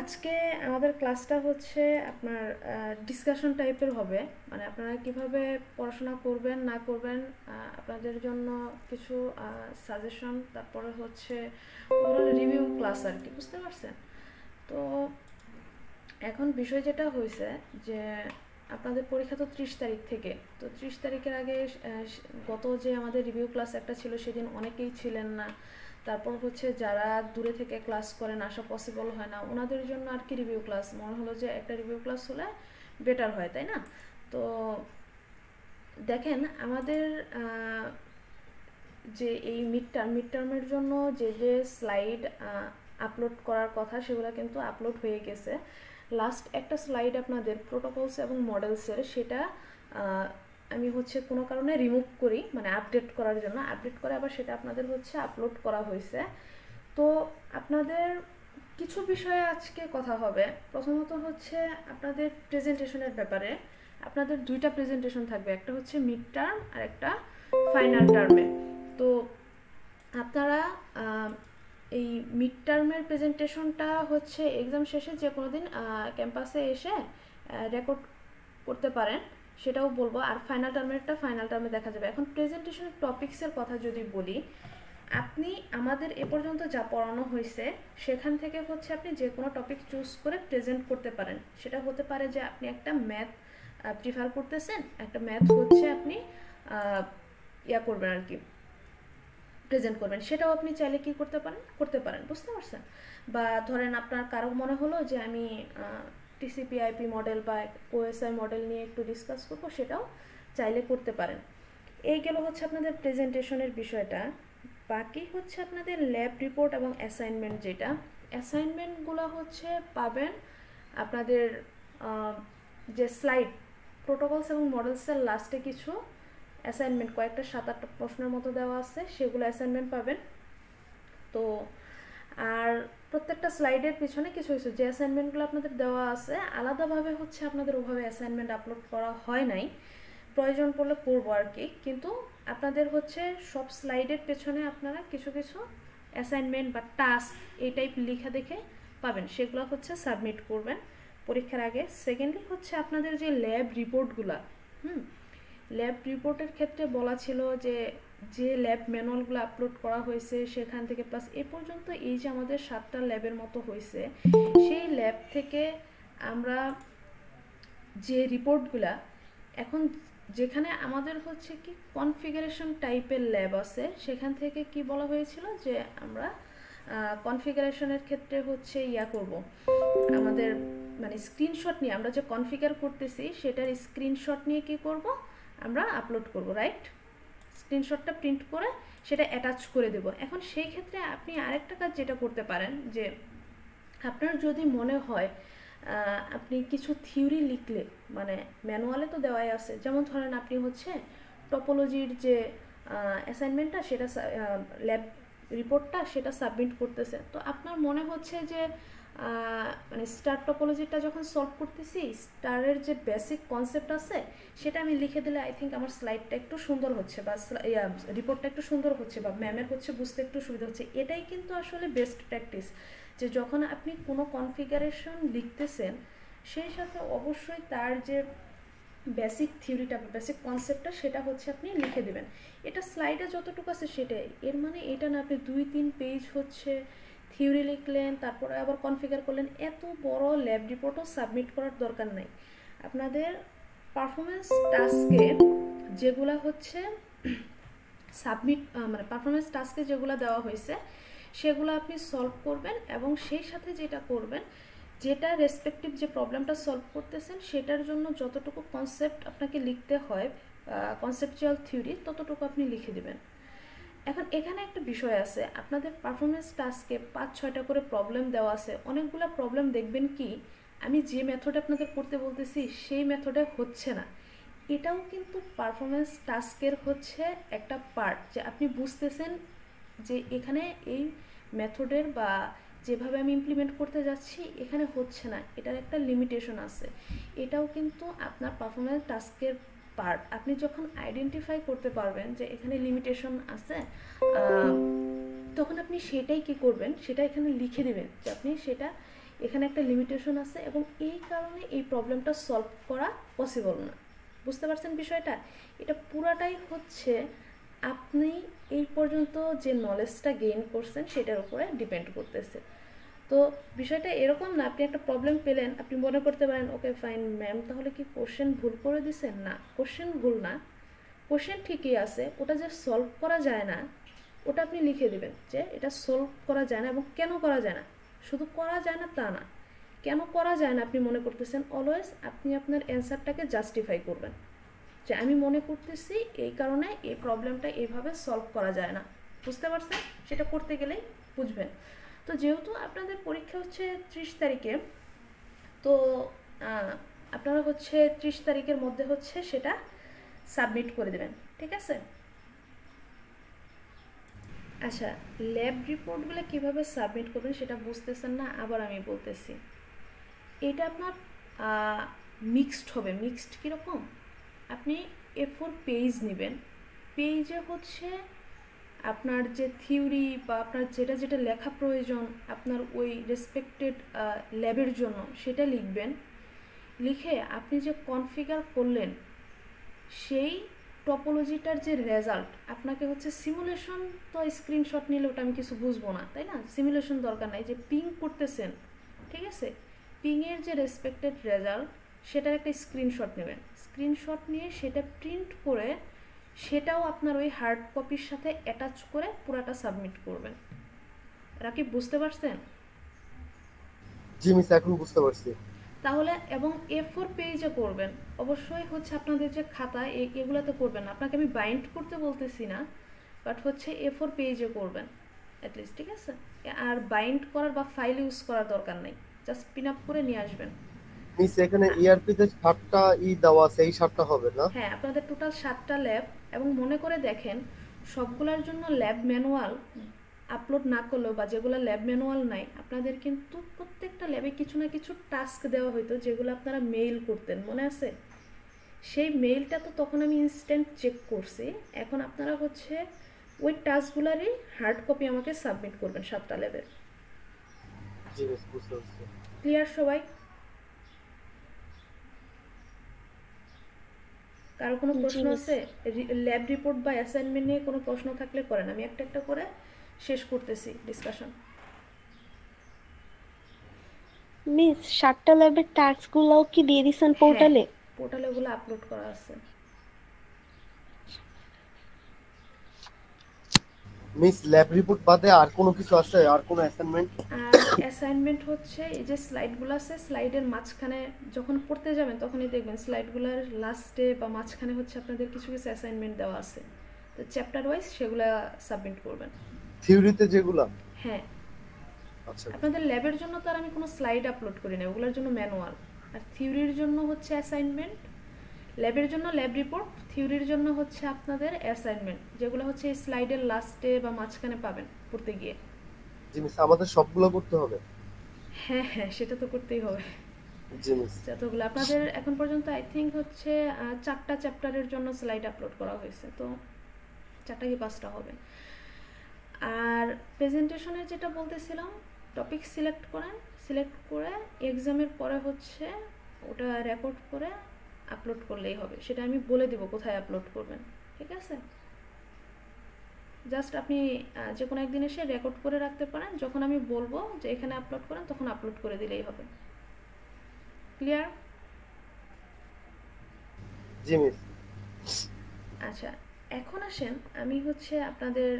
আজকে আমাদের ক্লাসটা হচ্ছে আপনার ডিসকাশন টাইপের হবে। মানে আপনারা কীভাবে পড়াশোনা করবেন না করবেন আপনাদের জন্য কিছু সাজেশন তারপরে হচ্ছে রিভিউ ক্লাস আর কি বুঝতে পারছেন? তো এখন বিষয় যেটা হয়েছে যে আপনাদের পরীক্ষা তো ত্রিশ তারিখ থেকে। তো ত্রিশ তারিখের আগে গত যে আমাদের রিভিউ ক্লাস একটা ছিল সেদিন অনেকেই ছিলেন না। তারপর হচ্ছে যারা দূরে থেকে ক্লাস করেন, আসা পসিবল হয় না ওনাদের জন্য আর কি রিভিউ ক্লাস মনে হলো যে একটা রিভিউ ক্লাস হলে বেটার হয়, তাই না? তো দেখেন, আমাদের যে এই মিড টার্ম মিড টার্মের জন্য যে যে স্লাইড আপলোড করার কথা, সেগুলো কিন্তু আপলোড হয়ে গেছে। লাস্ট একটা স্লাইড আপনাদের প্রোটোকলস এবং মডেলসের সেটা আমি হচ্ছে কোনো কারণে রিমুভ করি মানে আপডেট করার জন্য। আপডেট করে আবার সেটা আপনাদের হচ্ছে আপলোড করা হয়েছে। তো আপনাদের কিছু বিষয়ে আজকে কথা হবে। প্রথমত হচ্ছে আপনাদের প্রেজেন্টেশনের ব্যাপারে। আপনাদের দুইটা প্রেজেন্টেশন থাকবে। একটা হচ্ছে মিড টার্ম আর একটা ফাইনাল টার্মে তো আপনারা এই মিড টার্মের প্রেজেন্টেশনটা হচ্ছে এক্সাম শেষে যে কোনো দিন ক্যাম্পাসে এসে রেকর্ড করতে পারেন। সেটাও বলব। আর ফাইনাল টার্মেরটা ফাইনাল টার্মে দেখা যাবে। এখন প্রেজেন্টেশনের টপিক্সের কথা যদি বলি, আপনি আমাদের এ পর্যন্ত যা পড়ানো হয়েছে, সেখান থেকে হচ্ছে আপনি যে কোনো টপিক চুজ করে প্রেজেন্ট করতে পারেন। সেটা হতে পারে যে আপনি একটা ম্যাথ প্রিফার করতেছেন, একটা ম্যাথ হচ্ছে আপনি ইয়া করবেন আর কি প্রেজেন্ট করবেন। সেটাও আপনি চাইলে কি করতে পারেন? করতে পারেন, বুঝতে পারছেন? বা ধরেন আপনার কারও মনে হলো যে আমি টিসিপি আইপি মডেল বা ওএসআই মডেল নিয়ে একটু ডিসকাস করব, সেটাও চাইলে করতে পারেন। এই গেল হচ্ছে আপনাদের প্রেজেন্টেশনের বিষয়টা। বাকি হচ্ছে আপনাদের ল্যাব রিপোর্ট এবং অ্যাসাইনমেন্ট যেটা। অ্যাসাইনমেন্টগুলো হচ্ছে পাবেন আপনাদের যে স্লাইড প্রোটোকলস এবং মডেলসের লাস্টে কিছু অ্যাসাইনমেন্ট কয়েকটা সাত আটটা প্রশ্নের মতো দেওয়া আছে, সেগুলো অ্যাসাইনমেন্ট পাবেন। তো, আর প্রত্যেকটা স্লাইডের পিছনে কিছু কিছু যে অ্যাসাইনমেন্টগুলো আপনাদের দেওয়া আছে, আলাদাভাবে হচ্ছে আপনাদের ওভাবে অ্যাসাইনমেন্ট আপলোড করা হয় নাই। প্রয়োজন পড়লে করব আর কি। কিন্তু আপনাদের হচ্ছে সব স্লাইডের পেছনে আপনারা কিছু কিছু অ্যাসাইনমেন্ট বা টাস্ক এই টাইপ লিখা দেখে পাবেন। সেগুলো হচ্ছে সাবমিট করবেন। পরীক্ষার আগে। সেকেন্ডলি হচ্ছে আপনাদের যে ল্যাব রিপোর্টগুলো হুম? ল্যাব রিপোর্টের ক্ষেত্রে বলা ছিল যে যে ল্যাব ম্যানুয়ালগুলো আপলোড করা হয়েছে সেখান থেকে প্লাস এ পর্যন্ত এই যে আমাদের সাতটা ল্যাবের মতো হয়েছে, সেই ল্যাব থেকে আমরা যে রিপোর্টগুলা এখন যেখানে আমাদের হচ্ছে কি কনফিগারেশন টাইপের ল্যাব আছে, সেখান থেকে কি বলা হয়েছিল যে আমরা কনফিগারেশনের ক্ষেত্রে হচ্ছে ইয়া করব। আমাদের মানে স্ক্রিনশট নিয়ে আমরা যে কনফিগার করতেছি, সেটার স্ক্রিনশট নিয়ে কি করব? আমরা আপলোড করব রাইট স্ক্রিনশটটা প্রিন্ট করে সেটা অ্যাটাচ করে দেব। এখন সেই ক্ষেত্রে আপনি আরেকটা কাজ যেটা করতে পারেন যে, আপনার যদি মনে হয় আপনি কিছু থিওরি লিখলে মানে ম্যানুয়ালে তো দেওয়াই আছে, যেমন ধরেন আপনি হচ্ছে টপোলজির যে অ্যাসাইনমেন্টটা সেটা ল্যাব রিপোর্টটা সেটা সাবমিট করতেছে। তো আপনার মনে হচ্ছে যে মানে স্টার টপোলজিটা যখন সলভ করতেছি স্টারের যে বেসিক কনসেপ্ট আছে, সেটা আমি লিখে দিলে আই থিঙ্ক আমার স্লাইডটা একটু সুন্দর হচ্ছে বা রিপোর্টটা একটু সুন্দর হচ্ছে বা ম্যামের হচ্ছে বুঝতে একটু সুবিধা হচ্ছে। এটাই কিন্তু আসলে বেস্ট প্র্যাকটিস যে যখন আপনি কোনো কনফিগারেশন লিখতেছেন, সেই সাথে অবশ্যই তার যে বেসিক থিওরিটা বা বেসিক কনসেপ্টটা সেটা হচ্ছে আপনি লিখে দেবেন। এটা স্লাইডে যতটুকু আছে সেটাই। এর মানে এটা না আপনি দুই, তিন পেজ হচ্ছে থিওরি লিখলেন, তারপরে আবার কনফিগার করলেন, এত বড় ল্যাব রিপোর্টও সাবমিট করার দরকার নাই। আপনাদের পারফরমেন্স টাস্কে যেগুলো হচ্ছে সাবমিট মানে পারফরমেন্স টাস্কে যেগুলো দেওয়া হয়েছে, সেগুলো আপনি সলভ করবেন এবং সেই সাথে যেটা করবেন, যেটা রেসপেক্টিভ যে প্রবলেমটা সলভ করতেছেন, সেটার জন্য যতটুকু কনসেপ্ট আপনাকে লিখতে হয় কনসেপচুয়াল থিওরি ততটুকু আপনি লিখে দেবেন। এখন এখানে একটা বিষয় আছে। আপনাদের পারফরমেন্স টাস্কে পাঁচ, ছয়টা করে প্রবলেম দেওয়া আছে। অনেকগুলো প্রবলেম দেখবেন কি, আমি যে মেথডে আপনাদের করতে বলতেছি, সেই মেথডে হচ্ছে না। এটাও কিন্তু পারফরমেন্স টাস্কের হচ্ছে একটা পার্ট যে আপনি বুঝতেছেন যে এখানে এই মেথডের বা যেভাবে আমি ইমপ্লিমেন্ট করতে যাচ্ছি, এখানে হচ্ছে না। এটার একটা লিমিটেশন আছে। এটাও কিন্তু আপনার পারফরমেন্স টাস্কের পার্ট আপনি যখন আইডেন্টিফাই করতে পারবেন যে এখানে লিমিটেশন আছে তখন আপনি সেটাই কি করবেন? সেটা এখানে লিখে দেবেন যে আপনি সেটা এখানে একটা লিমিটেশন আছে এবং এই কারণে এই প্রবলেমটা সলভ করা পসিবল না। বুঝতে পারছেন বিষয়টা? এটা পুরাটাই হচ্ছে আপনি এই পর্যন্ত যে নলেজটা গেইন করছেন, সেটার উপরে ডিপেন্ড করতেছে। তো বিষয়টা এরকম না, আপনি একটা প্রবলেম পেলেন, আপনি মনে করতে পারেন ওকে ফাইন ম্যাম তাহলে কি কোশ্চেন ভুল করে দিছেন? না কোশ্চেন ভুল না। কোশ্চেন ঠিকই আছে, ওটা যে সলভ করা যায় না, ওটা আপনি লিখে দেবেন যে এটা সলভ করা যায় না এবং কেন করা যায় না। শুধু করা যায় না তা না, কেন করা যায় না আপনি মনে করতেছেন? অলওয়েজ আপনি আপনার অ্যান্সারটাকে জাস্টিফাই করবেন। যে আমি মনে করতেছি এই কারণে এই প্রবলেমটা এভাবে সলভ করা যায় না। বুঝতে পারছেন? সেটা করতে গেলেই বুঝবেন। তো যেহেতু আপনাদের পরীক্ষা হচ্ছে ত্রিশ তারিখে, তো আপনারা হচ্ছে ত্রিশ তারিখের মধ্যে হচ্ছে সেটা সাবমিট করে দেবেন, ঠিক আছে? আচ্ছা ল্যাব রিপোর্টগুলো কীভাবে সাবমিট করবেন সেটা বুঝতেছেন না, আবার আমি বলতেছি। এটা আপনার মিক্সড হবে মিক্সড কীরকম? আপনি এ ফোর পেজ নেবেন পেজে হচ্ছে আপনার যে থিওরি বা আপনার যেটা যেটা লেখা প্রয়োজন আপনার ওই রেসপেক্টেড ল্যাবের জন্য সেটা লিখবেন। লিখে আপনি যে কনফিগার করলেন, সেই টপোলজিটার যে রেজাল্ট আপনাকে হচ্ছে সিমুলেশন তো স্ক্রিনশট নিলে ওটা আমি কিছু বুঝব না, তাই না? সিমুলেশন দরকার নাই যে পিং করতেছেন, ঠিক আছে? পিংয়ের যে রেসপেক্টেড রেজাল্ট সেটার একটা স্ক্রিনশট নেবেন। স্ক্রিনশট নিয়ে সেটা প্রিন্ট করে সেটাও আপনার ওই হার্ড কপির সাথে অ্যাটাচ করে পুরাটা সাবমিট করবেন। এরা কি বুঝতে পারছেন? জি মিস এখন বুঝতে পারছি। তাহলে এবং এ ফোর পেজে করবেন। অবশ্যই হচ্ছে আপনাদের যে খাতা এগুলোতে করবেন না। আপনাকে আমি বাইন্ড করতে বলতেছি না বাট হচ্ছে এ ফোর পেজে করবেন অ্যাটলিস্ট ঠিক আছে? আর বাইন্ড করার বা ফাইল ইউজ করার দরকার নেই। জাস্ট পিন আপ করে নিয়ে আসবেন। মিস এখানে ইআরপি তে সাতটা ই দেওয়া আছে এই সাতটা হবে না? হ্যাঁ আপনাদের টোটাল সাতটা ল্যাব এবং মনে করে দেখেন সবগুলোর জন্য ল্যাব ম্যানুয়াল আপলোড না করলেও বা যেগুলো ল্যাব ম্যানুয়াল নাই আপনাদের কিন্তু প্রত্যেকটা ল্যাবে কিছু না কিছু টাস্ক দেওয়া হতো যেগুলো আপনারা মেইল করতেন মনে আছে? সেই মেইলটা তো তখন আমি ইনস্ট্যান্ট চেক করছি এখন আপনারা হচ্ছে ওই টাস্কগুলারই হার্ড কপি আমাকে সাবমিট করবেন সাতটা ল্যাবের জি বুঝতে পারছি। ক্লিয়ার সবাই? কারও কোনো প্রশ্ন আছে? ল্যাব রিপোর্ট বা অ্যাসাইনমেন্ট নিয়ে কোনো প্রশ্ন থাকলে করেন। আমি একটা একটা করে শেষ করতেছি ডিসকাশন মিস সাতটা ল্যাবের টাস্কগুলোও কি দিয়ে দিছেন পোর্টালে পোর্টালে ওগুলো আপলোড করা আছে। মিস ল্যাব রিপোর্ট বাদে আর কোনো কিছু আছে? আর কোনো অ্যাসাইনমেন্ট অ্যাসাইনমেন্ট হচ্ছে এই যে স্লাইডগুলো আছে স্লাইডের মাঝখানে যখন পড়তে যাবেন তখনই দেখবেন স্লাইডগুলোর লাস্টে বা মাঝখানে হচ্ছে আপনাদের কিছু কিছু অ্যাসাইনমেন্ট দেওয়া আছে। তো চ্যাপ্টার ওয়াইজ সেগুলা সাবমিট করবেন। থিওরিতে যেগুলো? হ্যাঁ। আচ্ছা। আপনাদের ল্যাবের জন্য তো আর আমি কোনো স্লাইড আপলোড করি না ওগুলোর জন্য ম্যানুয়াল আর থিওরির জন্য হচ্ছে অ্যাসাইনমেন্ট ল্যাবের জন্য ল্যাব রিপোর্ট থিওরির জন্য হচ্ছে আপনাদের অ্যাসাইনমেন্ট যেগুলো হচ্ছে এই স্লাইডের লাস্টে বা মাঝখানে পাবেন পড়তে গিয়ে। জি মিস আমাদের সবগুলো করতে হবে। হ্যাঁ হ্যাঁ সেটা তো করতেই হবে। জি মিস যতগুলো আপনাদের এখন পর্যন্ত আই থিঙ্ক হচ্ছে চারটা চ্যাপ্টারের জন্য স্লাইড আপলোড করা হয়েছে তো চারটা কি পাঁচটা হবে? আর প্রেজেন্টেশনের যেটা বলতেছিলাম টপিক সিলেক্ট করেন সিলেক্ট করে এক্সামের পরে হচ্ছে ওটা রেকর্ড করে আপলোড করলেই হবে। সেটা আমি বলে দিব কোথায় আপলোড করবেন। ঠিক আছে? জাস্ট আপনি যে কোনো একদিন এসে রেকর্ড করে রাখতে পারেন। যখন আমি বলব যে এখানে আপলোড করেন তখন আপলোড করে দিলেই হবে। ক্লিয়ার জি মিস আচ্ছা এখন আসেন আমি হচ্ছে আপনাদের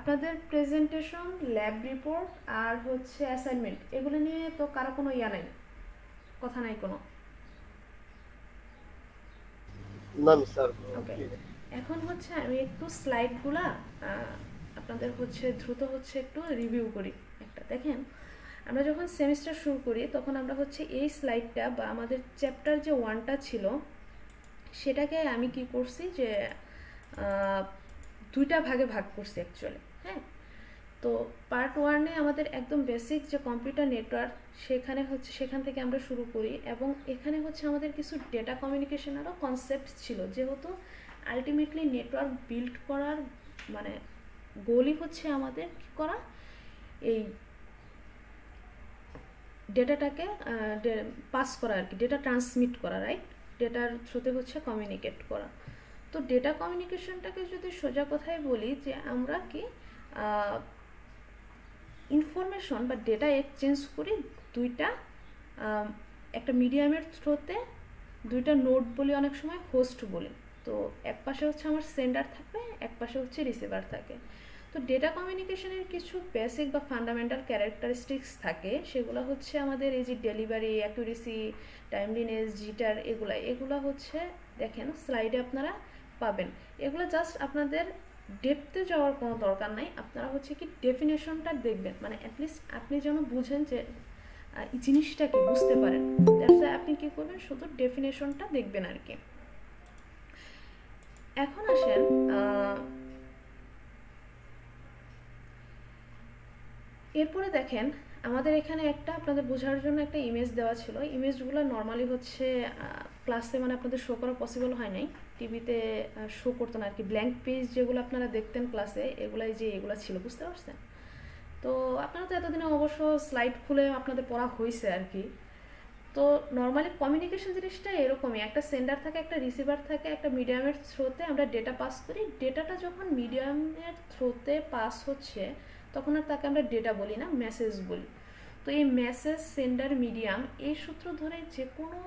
আপনাদের প্রেজেন্টেশন ল্যাব রিপোর্ট আর হচ্ছে অ্যাসাইনমেন্ট এগুলো নিয়ে তো কারও কোনো ইয়া নাই কথা নাই কোনো। না স্যার। ওকে এখন হচ্ছে আমি একটু স্লাইডগুলা আপনাদের হচ্ছে দ্রুত হচ্ছে একটু রিভিউ করি। একটা দেখেন, আমরা যখন সেমিস্টার শুরু করি, তখন আমরা হচ্ছে এই স্লাইডটা বা আমাদের চ্যাপ্টার যে ওয়ানটা ছিল, সেটাকে আমি কি করছি যে দুইটা ভাগে ভাগ করছি অ্যাকচুয়ালি হ্যাঁ? তো পার্ট ওয়ানে আমাদের একদম বেসিক যে কম্পিউটার নেটওয়ার্ক সেখানে হচ্ছে, সেখান থেকে আমরা শুরু করি এবং এখানে হচ্ছে আমাদের কিছু ডেটা কমিউনিকেশনেরও কনসেপ্ট ছিল। যেহেতু আলটিমেটলি নেটওয়ার্ক বিল্ড করার মানে গোলই হচ্ছে আমাদের কি করা? এই ডেটাটাকে পাস করা আর কি ডেটা ট্রান্সমিট করা রাইট ডেটার থ্রুতে হচ্ছে কমিউনিকেট করা। তো ডেটা কমিউনিকেশনটাকে যদি সোজা কথায় বলি যে আমরা কি ইনফরমেশন বা ডেটা এক্সচেঞ্জ করি দুইটা একটা মিডিয়ামের থ্রোতে, দুইটা নোট বলি অনেক সময় হোস্ট বলি। তো এক পাশে হচ্ছে আমার সেন্ডার থাকবে, এক পাশে হচ্ছে রিসিভার থাকে। তো ডেটা কমিউনিকেশনের কিছু বেসিক বা ফান্ডামেন্টাল ক্যারেক্টারিস্টিক্স থাকে, সেগুলো হচ্ছে আমাদের এই যে ডেলিভারি অ্যাকুরেসি টাইমলিনেস, জিটার, এগুলা, এগুলো হচ্ছে দেখেন স্লাইডে আপনারা পাবেন। এগুলো জাস্ট আপনাদের ডেপতে যাওয়ার কোনো দরকার নাই। আপনারা হচ্ছে কি ডেফিনেশনটা দেখবেন। মানে অ্যাটলিস্ট আপনি যেন বুঝেন যে এই জিনিসটা কি বুঝতে পারেন। দ্যাটস আপনি কি করবেন? শুধু ডেফিনেশনটা দেখবেন আর কি। এখন আসেন এরপরে দেখেন, আমাদের এখানে একটা আপনাদের বোঝার জন্য একটা ইমেজ দেওয়া ছিল। ইমেজগুলো নর্মালি হচ্ছে ক্লাসে মানে আপনাদের শো করা পসিবল হয় নাই। টিভিতে শো করতো না আর কি। ব্ল্যাঙ্ক পেজ যেগুলো আপনারা দেখতেন ক্লাসে এগুলাই যে এগুলো ছিল, বুঝতে পারছেন? তো আপনারা তো এতদিনে অবশ্য স্লাইড খুলে আপনাদের পড়া হয়েছে আর কি। তো নর্মালি কমিউনিকেশন জিনিসটা এরকমই, একটা সেন্ডার থাকে, একটা রিসিভার থাকে, একটা মিডিয়ামের থ্রোতে আমরা ডেটা পাস করি। ডেটাটা যখন মিডিয়ামের থ্রোতে পাস হচ্ছে, তখন আর তাকে আমরা ডেটা বলি না মেসেজ বলি। তো এই মেসেজ সেন্ডার মিডিয়াম এই সূত্র ধরে যে কোনো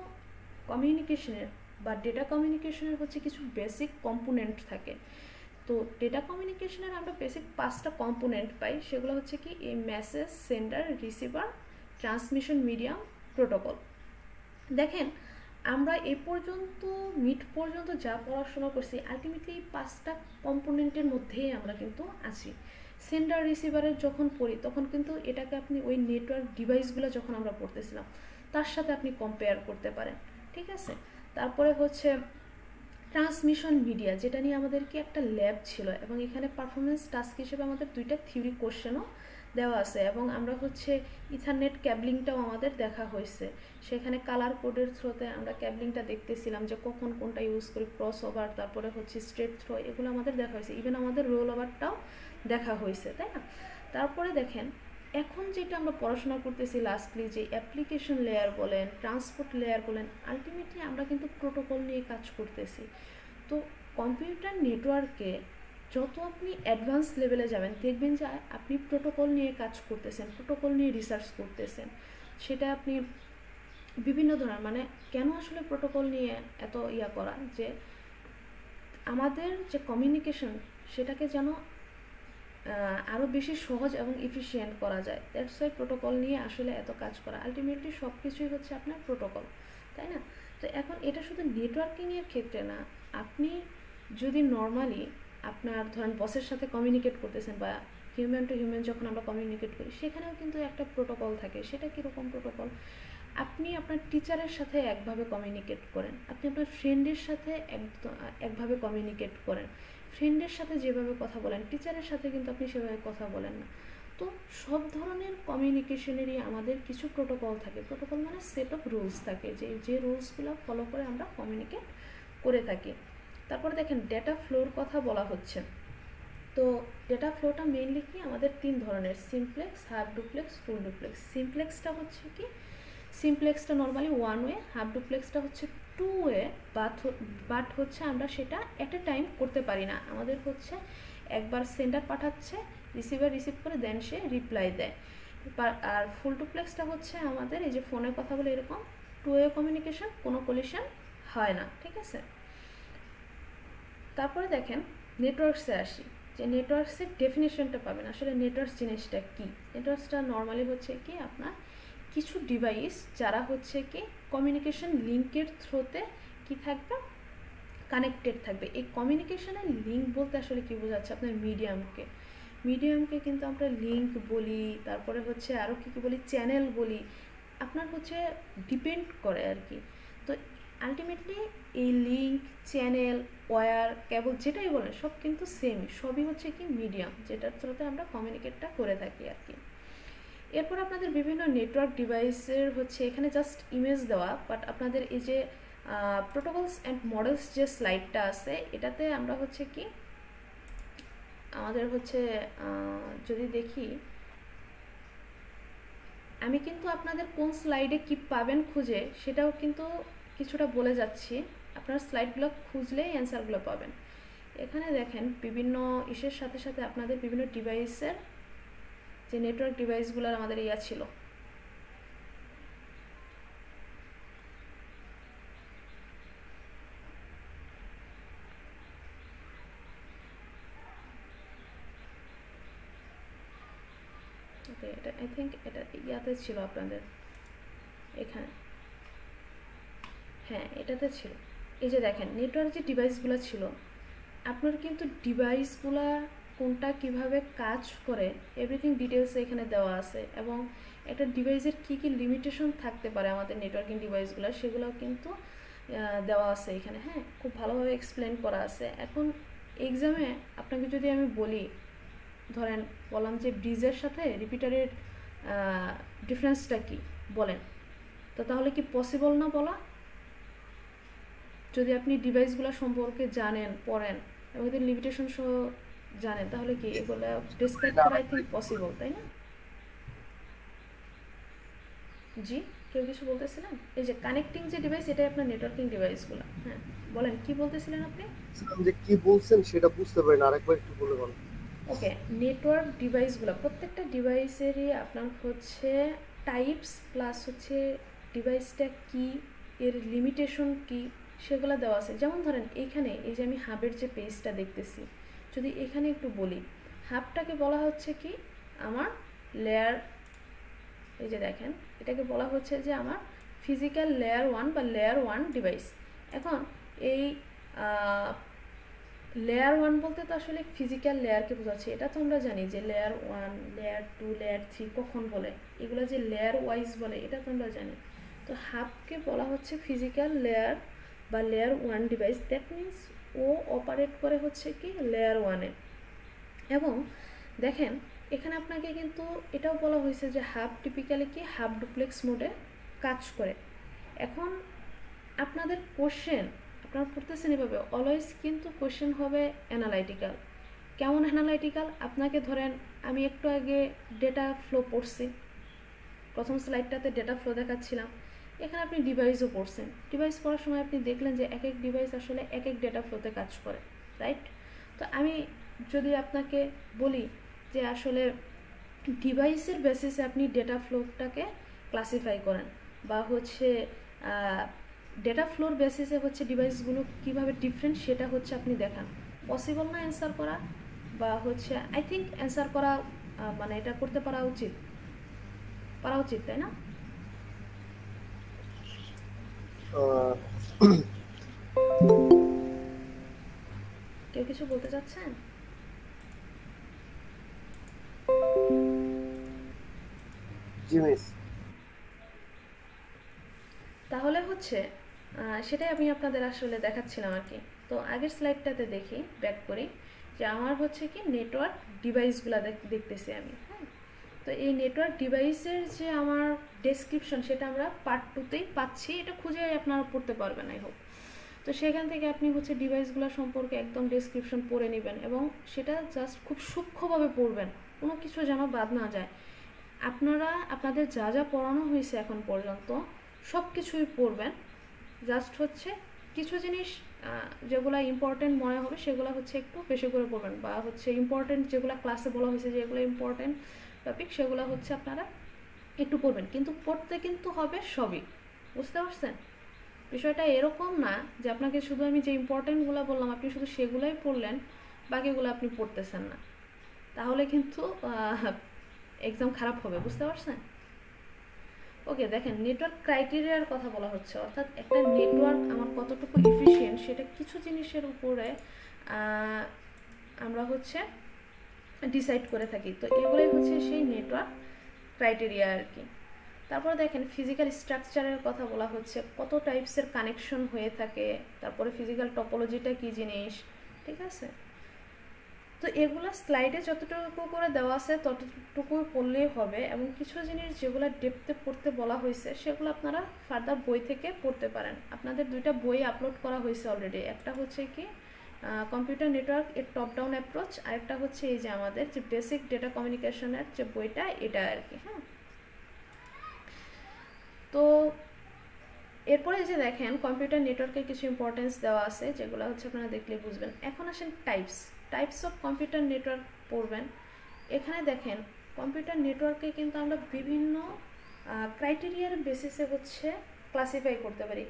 কমিউনিকেশনের বা ডেটা কমিউনিকেশনের হচ্ছে কিছু বেসিক কম্পোনেন্ট থাকে। তো ডেটা কমিউনিকেশনের আমরা বেসিক পাঁচটা কম্পোনেন্ট পাই, সেগুলো হচ্ছে কি এই message sender receiver transmission medium protocol দেখেন, আমরা এ পর্যন্ত মিড পর্যন্ত যা পড়াশোনা করছি আলটিমেটলি এই পাঁচটা কম্পোনেন্টের মধ্যেই আমরা কিন্তু আছি। সেন্ডার রিসিভারের যখন পড়ি, তখন কিন্তু এটাকে আপনি ওই নেটওয়ার্ক ডিভাইসগুলো যখন আমরা পড়তেছিলাম, তার সাথে আপনি কম্পেয়ার করতে পারেন, ঠিক আছে? তারপরে হচ্ছে ট্রান্সমিশন মিডিয়া যেটা নিয়ে আমাদেরকে একটা ল্যাব ছিল এবং এখানে পারফরমেন্স টাস্ক হিসেবে আমাদের দুইটা থিওরি কোশ্চেনও দেওয়া আছে এবং আমরা হচ্ছে ইথারনেট ক্যাবলিংটাও আমাদের দেখা হয়েছে। সেখানে কালার কোডের থ্রোতে আমরা ক্যাবলিংটা দেখতেছিলাম যে কখন কোনটা ইউজ করি ক্রস ওভার তারপরে হচ্ছে স্ট্রেট থ্রো এগুলো আমাদের দেখা হয়েছে। ইভেন আমাদের রোল ওভারটাও দেখা হয়েছে, তাই না? তারপরে দেখেন এখন যেটা আমরা পড়াশোনা করতেছি লাস্টলি যে অ্যাপ্লিকেশন লেয়ার বলেন ট্রান্সপোর্ট লেয়ার বলেন আলটিমেটলি আমরা কিন্তু প্রোটোকল নিয়ে কাজ করতেছি। তো কম্পিউটার নেটওয়ার্কে যত আপনি অ্যাডভান্স লেভেলে যাবেন, দেখবেন যে আপনি প্রোটোকল নিয়ে কাজ করতেছেন প্রোটোকল নিয়ে রিসার্চ করতেছেন। সেটা আপনি বিভিন্ন ধরনের মানে কেন আসলে প্রোটোকল নিয়ে এত ইয়া করা? যে আমাদের যে কমিউনিকেশন সেটাকে যেন আরও বেশি সহজ এবং ইফিসিয়েন্ট করা যায়। দ্যাটস ওয়াই প্রোটোকল নিয়ে আসলে এত কাজ করা। আলটিমেটলি সব কিছুই হচ্ছে আপনার প্রোটোকল তাই না? তো এখন এটা শুধু নেটওয়ার্কিংয়ের ক্ষেত্রে না, আপনি যদি নর্মালি আপনার ধরেন বসের সাথে কমিউনিকেট করতেছেন বা হিউম্যান টু হিউম্যান যখন আমরা কমিউনিকেট করি, সেখানেও কিন্তু একটা প্রোটোকল থাকে। সেটা কীরকম প্রোটোকল আপনি আপনার টিচারের সাথে একভাবে কমিউনিকেট করেন। আপনি আপনার ফ্রেন্ডের সাথে একভাবে কমিউনিকেট করেন। ফ্রেন্ডের সাথে যেভাবে কথা বলেন টিচারের সাথে কিন্তু আপনি সেভাবে কথা বলেন না। তো সব ধরনের কমিউনিকেশনেরই আমাদের কিছু প্রোটোকল থাকে। প্রোটোকল মানে সেট অফ রুলস থাকে। যে যে রুলসগুলো ফলো করে আমরা কমিউনিকেট করে থাকি। তারপরে দেখেন ডেটা ফ্লোর কথা বলা হচ্ছে। তো ডেটা ফ্লোটা মেইনলি কি? আমাদের তিন ধরনের simplex half duplex full duplex সিমপ্লেক্সটা হচ্ছে কি? সিমপ্লেক্সটা নর্মালি ওয়ান ওয়ে হাফ ডুপ্লেক্সটা হচ্ছে টু ওয়ে বাট বাট হচ্ছে আমরা সেটা এট এ টাইম করতে পারি না। আমাদের হচ্ছে একবার সেন্ডার পাঠাচ্ছে রিসিভার রিসিভ করে দেন সে রিপ্লাই দেয়। আর ফুল ডুপ্লেক্সটা হচ্ছে আমাদের এই যে ফোনে কথা বলে এরকম টু ওয়ে কমিউনিকেশন কোনো কলিশন হয় না, ঠিক আছে? তারপরে দেখেন নেটওয়ার্কসে আসি। যে নেটওয়ার্কসের ডেফিনেশনটা পাবেন। আসলে নেটওয়ার্কস জিনিসটা কী? নেটওয়ার্কসটা নর্মালি হচ্ছে কি? আপনার কিছু ডিভাইস যারা হচ্ছে কি কমিউনিকেশন লিঙ্কের থ্রোতে কি থাকবে? কানেক্টেড থাকবে। এই কমিউনিকেশনের লিঙ্ক বলতে আসলে কি বোঝাচ্ছে আপনার মিডিয়ামকে মিডিয়ামকে কিন্তু আমরা লিঙ্ক বলি, তারপরে হচ্ছে আরও কী কী বলি চ্যানেল বলি। আপনার হচ্ছে ডিপেন্ড করে আর কি। তো আলটিমেটলি এই লিঙ্ক চ্যানেল ওয়ার কেবল যেটাই বলেন, সব কিন্তু সেমই সবই হচ্ছে কি মিডিয়াম যেটার থ্রুতে আমরা কমিউনিকেটটা করে থাকি আর কি। এরপর আপনাদের বিভিন্ন নেটওয়ার্ক ডিভাইসের হচ্ছে এখানে জাস্ট ইমেজ দেওয়া বাট আপনাদের এই যে প্রোটোকলস অ্যান্ড মডেলস যে স্লাইডটা আছে, এটাতে আমরা হচ্ছে কি, আমাদের হচ্ছে যদি দেখি, আমি কিন্তু আপনাদের কোন স্লাইডে কি পাবেন খুঁজে, সেটাও কিন্তু কিছুটা বলে যাচ্ছি। আপনার স্লাইডগুলো খুঁজলেই অ্যান্সারগুলো পাবেন। এখানে দেখেন, বিভিন্ন ইসের সাথে সাথে আপনাদের বিভিন্ন ডিভাইসের যে নেটওয়ার্ক ডিভাইসগুলোর আমাদের ইয়া ছিল। এটা আই থিঙ্ক এটা ইয়াতে ছিল আপনাদের। এখানে। হ্যাঁ এটাতে ছিল। এই যে দেখেন নেটওয়ার্ক যে ডিভাইসগুলো ছিল, আপনার কিন্তু ডিভাইসগুলা কোনটা কীভাবে কাজ করে এভরিথিং ডিটেলস এখানে দেওয়া আছে এবং একটা ডিভাইসের কী কী লিমিটেশন থাকতে পারে আমাদের নেটওয়ার্কিং ডিভাইসগুলো সেগুলোও কিন্তু দেওয়া আছে এখানে হ্যাঁ? খুব ভালোভাবে এক্সপ্লেন করা আছে। এখন এক্সামে আপনাকে যদি আমি বলি, ধরেন বললাম যে ব্রিজের সাথে রিপিটারের ডিফারেন্সটা কি? বলেন। তো তাহলে কি পসিবল না বলা? যদি আপনি ডিভাইসগুলো সম্পর্কে জানেন, পড়েন, এবং এদের লিমিটেশন সহ জানেন তাহলে কি এগুলো ডিসক্রাইব করা আই থিঙ্ক পসিবল তাই না? জি কেউ কিছু বলতেছিলেন? এই যে কানেক্টিং যে ডিভাইস এটাই আপনার নেটওয়ার্কিং ডিভাইসগুলো হ্যাঁ বলেন কি বলতেছিলেন আপনি? যে কি বলছেন সেটা বুঝতে পারেন আরেকবার একটু বলে বলেন। ওকে নেটওয়ার্ক ডিভাইসগুলো প্রত্যেকটা ডিভাইসেরই আপনার হচ্ছে টাইপস প্লাস হচ্ছে ডিভাইসটা কি এর লিমিটেশন কি সেগুলো দেওয়া আছে। যেমন ধরেন এইখানে এই যে আমি হাবের যে পেজটা দেখতেছি যদি এখানে একটু বলি হাবটাকে বলা হচ্ছে কি আমার লেয়ার এই যে দেখেন, এটাকে বলা হচ্ছে যে আমার ফিজিক্যাল লেয়ার ওয়ান বা লেয়ার ওয়ান ডিভাইস এখন এই লেয়ার ওয়ান বলতে তো আসলে ফিজিক্যাল লেয়ারকে বোঝাচ্ছে, এটা তো আমরা জানি যে layer one layer two layer three কখন বলে, এগুলো যে লেয়ার ওয়াইজ বলে, এটা তো আমরা জানি। তো হাবকে বলা হচ্ছে ফিজিক্যাল লেয়ার বা layer one device that means O operate করে হচ্ছে কি লেয়ার ওয়ানে এবং দেখেন, এখানে আপনাকে কিন্তু এটাও বলা হয়েছে যে হাফ টিপিক্যালি কি হাফ ডুপ্লেক্স মোডে কাজ করে। এখন আপনাদের কোশ্চেন আপনারা পড়তেছেন এভাবে অলওয়েজ কিন্তু কোশ্চেন হবে অ্যানালাইটিক্যাল কেমন অ্যানালাইটিক্যাল আপনাকে ধরেন, আমি একটু আগে ডেটা ফ্লো পড়ছি। প্রথম স্লাইডটাতে ডেটা ফ্লো দেখাচ্ছিলাম। এখানে আপনি ডিভাইসও পড়ছেন। ডিভাইস পড়ার সময় আপনি দেখলেন যে এক এক ডিভাইস আসলে এক এক ডেটা ফ্লোতে কাজ করে রাইট তো আমি যদি আপনাকে বলি যে আসলে ডিভাইসের বেসিসে আপনি ডেটা ফ্লোটাকে ক্লাসিফাই করেন বা হচ্ছে ডেটা ফ্লোর বেসিসে হচ্ছে ডিভাইসগুলো কীভাবে ডিফারেন্ট সেটা হচ্ছে আপনি দেখান। পসিবল না অ্যান্সার করা বা হচ্ছে আই থিঙ্ক অ্যান্সার করা মানে এটা করতে পারা উচিত। পারা উচিত, তাই না? কেউ কিছু বলতে চাচ্ছেন? জি মিস। তাহলে হচ্ছে সেটাই আমি আপনাদের আসলে দেখাচ্ছিলাম আর কি। তো আগের স্লাইডটাতে দেখি ব্যাক করি যে আমার হচ্ছে কি নেটওয়ার্ক ডিভাইসগুলো দেখতেছি আমি হ্যাঁ? তো এই নেটওয়ার্ক ডিভাইসের যে আমার ডেসক্রিপশন সেটা আমরা পার্ট টুতেই পাচ্ছি, এটা খুঁজে আপনারা পড়তে পারবেন আই হোপ তো সেখান থেকে আপনি হচ্ছে ডিভাইসগুলো সম্পর্কে একদম ডেসক্রিপশন পড়ে নেবেন এবং সেটা জাস্ট খুব সূক্ষ্মভাবে পড়বেন, কোনো কিছু যেন বাদ না যায়। আপনারা, আপনাদের যা যা পড়ানো হয়েছে এখন পর্যন্ত সব কিছুই পড়বেন। জাস্ট হচ্ছে কিছু জিনিস যেগুলো ইম্পর্টেন্ট মনে হবে, সেগুলো হচ্ছে একটু বেশি করে পড়বেন বা হচ্ছে ইম্পর্টেন্ট যেগুলো ক্লাসে বলা হয়েছে, যেগুলো ইম্পর্টেন্ট টপিক সেগুলো হচ্ছে আপনারা একটু পড়বেন। কিন্তু পড়তে কিন্তু হবে সবই। বুঝতে পারছেন? বিষয়টা এরকম না যে আপনাকে শুধু আমি যে ইম্পর্টেন্টগুলো বললাম, আপনি শুধু সেগুলোই পড়লেন, বাকিগুলো আপনি পড়তেছেন না। তাহলে কিন্তু এক্সাম খারাপ হবে, বুঝতে পারছেন? ওকে দেখেন নেটওয়ার্ক ক্রাইটেরিয়ার কথা বলা হচ্ছে। অর্থাৎ একটা নেটওয়ার্ক আমার কতটুকু ইফিসিয়েন্ট সেটা কিছু জিনিসের উপরে আমরা হচ্ছে ডিসাইড করে থাকি। তো এগুলোই হচ্ছে সেই নেটওয়ার্ক ক্রাইটেরিয়া আর কি তারপরে দেখেন ফিজিক্যাল স্ট্রাকচারের কথা বলা হচ্ছে, কত টাইপসের কানেকশন হয়ে থাকে, তারপরে ফিজিক্যাল টপোলজিটা কি জিনিস, ঠিক আছে? তো এগুলো স্লাইডে যতটুকু করে দেওয়া আছে ততটুকু পড়লেই হবে এবং কিছু জিনিস যেগুলো ডেপতে পড়তে বলা হয়েছে সেগুলো আপনারা ফার্দার বই থেকে পড়তে পারেন। আপনাদের দুইটা বই আপলোড করা হয়েছে অলরেডি একটা হচ্ছে কি কম্পিউটার নেটওয়ার্ক এর টপ ডাউন অ্যাপ্রোচ আরেকটা হচ্ছে এই যে আমাদের যে বেসিক ডেটা কমিউনিকেশনের যে বইটা, এটা আর কি হ্যাঁ। তো এরপরে যে দেখেন কম্পিউটার নেটওয়ার্কের কিছু ইম্পর্টেন্স দেওয়া আছে, যেগুলো হচ্ছে আপনারা দেখলে বুঝবেন। এখন আসেন types types of computer network পড়বেন। এখানে দেখেন কম্পিউটার নেটওয়ার্কে কিন্তু আমরা বিভিন্ন ক্রাইটেরিয়ার বেসিসে হচ্ছে ক্লাসিফাই করতে পারি।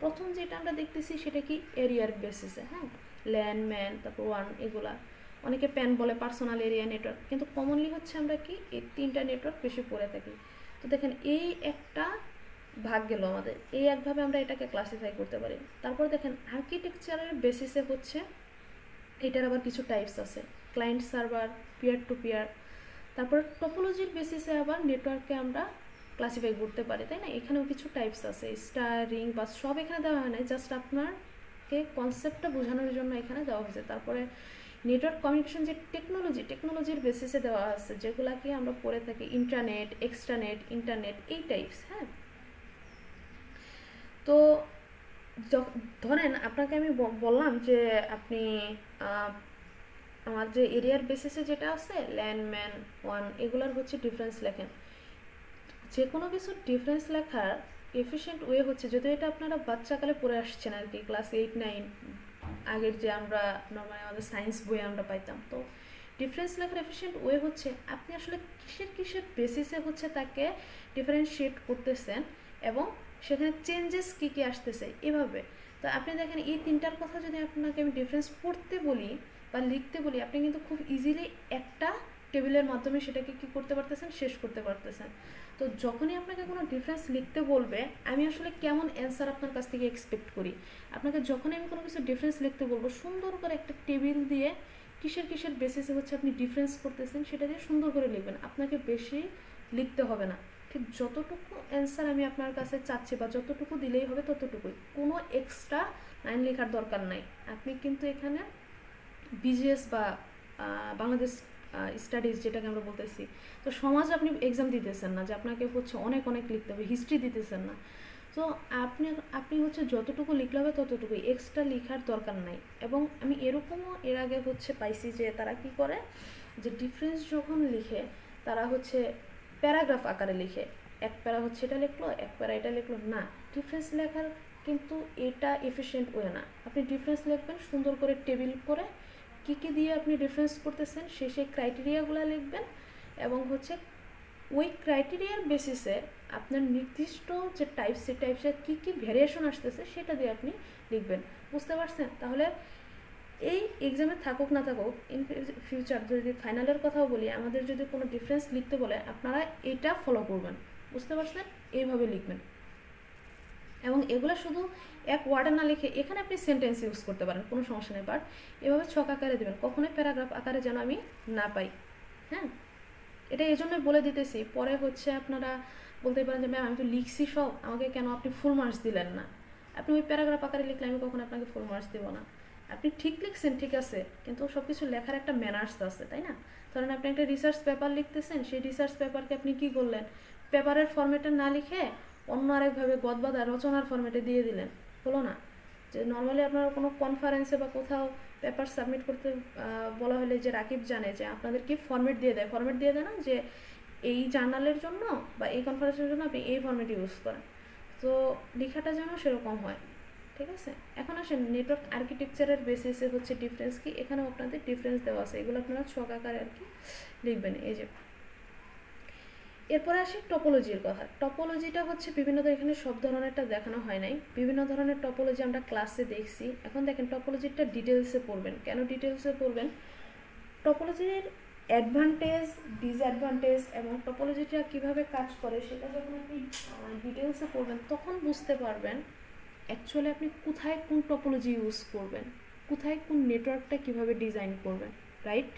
প্রথম যেটা আমরা দেখতেছি সেটা কি? এরিয়ার বেসিসে হ্যাঁ। ল্যান্ড ম্যান, তারপর ওয়ান, এগুলা। অনেকে প্যান বলে পার্সোনাল এরিয়া নেটওয়ার্ক। কিন্তু কমনলি হচ্ছে আমরা কি, এই তিনটা নেটওয়ার্ক বেশি পড়ে থাকি। তো দেখেন, এই একটা ভাগ গেল আমাদের। এই একভাবে আমরা এটাকে ক্লাসিফাই করতে পারি। তারপর দেখেন আর্কিটেকচারের বেসিসে হচ্ছে, এটার আবার কিছু টাইপস আছে। Client server peer to peer তারপর টপোলজির বেসিসে আবার নেটওয়ার্ককে আমরা ক্লাসিফাই করতে পারি, তাই না? এখানেও কিছু টাইপস আছে। স্টার রিং বা সব এখানে দেওয়া হয় না জাস্ট আপনারকে কনসেপ্টটা বোঝানোর জন্য এখানে দেওয়া হয়েছে। তারপরে নেটওয়ার্ক কমিউনিকেশন যে টেকনোলজি টেকনোলজির বেসিসে দেওয়া আছে, যেগুলাকে আমরা পড়ে থাকি ইন্টারনেট এক্সট্রানেট ইন্টারনেট এই টাইপস হ্যাঁ? তো ধরেন আপনাকে আমি বললাম যে আপনি আমার যে এরিয়ার বেসিসে যেটা আছে ল্যান্ডম্যান ওয়ান এগুলোর হচ্ছে ডিফারেন্স লেখেন। যে কোনো কিছুর ডিফারেন্স লেখার এফিসিয়েন্ট ওয়ে হচ্ছে যদি এটা আপনারা বাচ্চাকালে পড়ে আসছেন আর কি ক্লাস এইট নাইন আগের যে আমরা নর্মালি আমাদের সায়েন্স বইয়ে আমরা পাইতাম। তো ডিফারেন্স লেখার এফিসিয়েন্ট ওয়ে হচ্ছে, আপনি আসলে কিসের কিসের বেসিসে হচ্ছে তাকে ডিফারেন্সিয়েট করতেছেন এবং সেখানে চেঞ্জেস কী কী আসতেছে এভাবে। তো আপনি দেখেন, এই তিনটার কথা যদি আপনাকে আমি ডিফারেন্স পড়তে বলি বা লিখতে বলি, আপনি কিন্তু খুব ইজিলি একটা টেবিলের মাধ্যমে সেটাকে কি করতে পারতেছেন, শেষ করতে পারতেছেন। তো যখনই আপনাকে কোনো ডিফারেন্স লিখতে বলবে, আমি আসলে কেমন অ্যান্সার আপনার কাছ থেকে এক্সপেক্ট করি? আপনাকে যখনই আমি কোনো কিছু ডিফারেন্স লিখতে বলব, সুন্দর করে একটা টেবিল দিয়ে কিসের কিসের বেসিসে হচ্ছে আপনি ডিফারেন্স করতেছেন, সেটা দিয়ে সুন্দর করে লিখবেন। আপনাকে বেশি লিখতে হবে না। ঠিক যতটুকু অ্যান্সার আমি আপনার কাছে চাচ্ছি বা যতটুকু দিলেই হবে ততটুকুই। কোনো এক্সট্রা লাইন লেখার দরকার নাই। আপনি কিন্তু এখানে বিজিএস বা বাংলাদেশ স্টাডিজ যেটাকে আমরা বলতেছি। তো সমাজ আপনি এক্সাম দিতেছেন না, যে আপনাকে হচ্ছে অনেক অনেক লিখতে হবে হিস্ট্রি দিতেছেন না। তো আপনি আপনি হচ্ছে যতটুকু লিখলে হবে ততটুকুই। এক্সট্রা লেখার দরকার নাই। এবং আমি এরকমও এর আগে হচ্ছে পাইছি যে তারা কি করে, যে ডিফারেন্স যখন লিখে, তারা হচ্ছে প্যারাগ্রাফ আকারে লিখে। এক প্যারা হচ্ছে এটা লিখলো, এক প্যারা এটা লিখলো। না ডিফারেন্স লেখার কিন্তু এটা এফিসিয়েন্ট ওয়ে না। আপনি ডিফারেন্স লিখবেন, সুন্দর করে টেবিল করে কী কী দিয়ে আপনি ডিফারেন্স করতেছেন, সে সেই ক্রাইটেরিয়াগুলো লিখবেন এবং হচ্ছে ওই ক্রাইটেরিয়ার বেসিসে আপনার নির্দিষ্ট যে টাইপ সে টাইপসের কী কী ভ্যারিয়েশন আসতেছে সেটা দিয়ে আপনি লিখবেন। বুঝতে পারছেন? তাহলে এই এক্সামে থাকুক না থাকুক ইন ফিউচার যদি ফাইনালের কথাও বলি, আমাদের যদি কোনো ডিফারেন্স লিখতে বলে, আপনারা এটা ফলো করবেন। বুঝতে পারছেন? এইভাবে লিখবেন। এবং এগুলো শুধু এক ওয়ার্ডে না লিখে এখানে আপনি সেন্টেন্স ইউজ করতে পারেন, কোনো সমস্যা নেই। বাট এভাবে ছক আকারে দেবেন। কখনোই প্যারাগ্রাফ আকারে যেন আমি না পাই। হ্যাঁ? এটা এই জন্যই বলে দিতেছি। পরে হচ্ছে আপনারা বলতে পারেন যে, ম্যাম, আমি তো লিখছি সব। আমাকে কেন আপনি ফুল মার্কস দিলেন না? আপনি ওই প্যারাগ্রাফ আকারে লিখলে আমি কখনো আপনাকে ফুল মার্কস দেবো না। আপনি ঠিক লিখছেন, ঠিক আছে। কিন্তু সব কিছু লেখার একটা ম্যানার্স আছে, তাই না? ধরেন আপনি একটা রিসার্চ পেপার লিখতেছেন। সেই রিসার্চ পেপারকে আপনি কি করলেন? পেপারের ফর্মেটে না লিখে অন্য আরেকভাবে গদবাদা রচনার ফর্মেটে দিয়ে দিলেন। হলো না? যে নর্মালি আপনারা কোনো কনফারেন্সে বা কোথাও পেপার সাবমিট করতে বলা হলে যে রাকিব জানে যে আপনাদের কি ফর্মেট দিয়ে দেয়? ফর্মেট দিয়ে দেয় না যে এই জার্নালের জন্য বা এই কনফারেন্সের জন্য আপনি এই ফর্মেট ইউজ করেন। তো লেখাটা যেন সেরকম হয়। ঠিক আছে? এখন আসেন নেটওয়ার্ক আর্কিটেকচারের বেসিসে হচ্ছে ডিফারেন্স কি? এখানেও আপনাদের ডিফারেন্স দেওয়া আছে। এগুলো আপনারা ছক আকারে আর কি লিখবেন। এই যে এরপরে আসি টপোলজির কথা। টপোলজিটা হচ্ছে বিভিন্ন এখানে সব ধরনেরটা দেখানো হয় নাই। বিভিন্ন ধরনের টপোলজি আমরা ক্লাসে দেখছি। এখন দেখেন টপোলজিটা ডিটেলসে পড়বেন। কেন ডিটেলসে পড়বেন? টপোলজির অ্যাডভান্টেজ ডিসঅ্যাডভান্টেজ এবং টপোলজিটা কীভাবে কাজ করে সেটা যখন আপনি ডিটেলসে পড়বেন, তখন বুঝতে পারবেন অ্যাকচুয়ালি আপনি কোথায় কোন টপোলজি ইউজ করবেন। কোথায় কোন নেটওয়ার্কটা কীভাবে ডিজাইন করবেন রাইট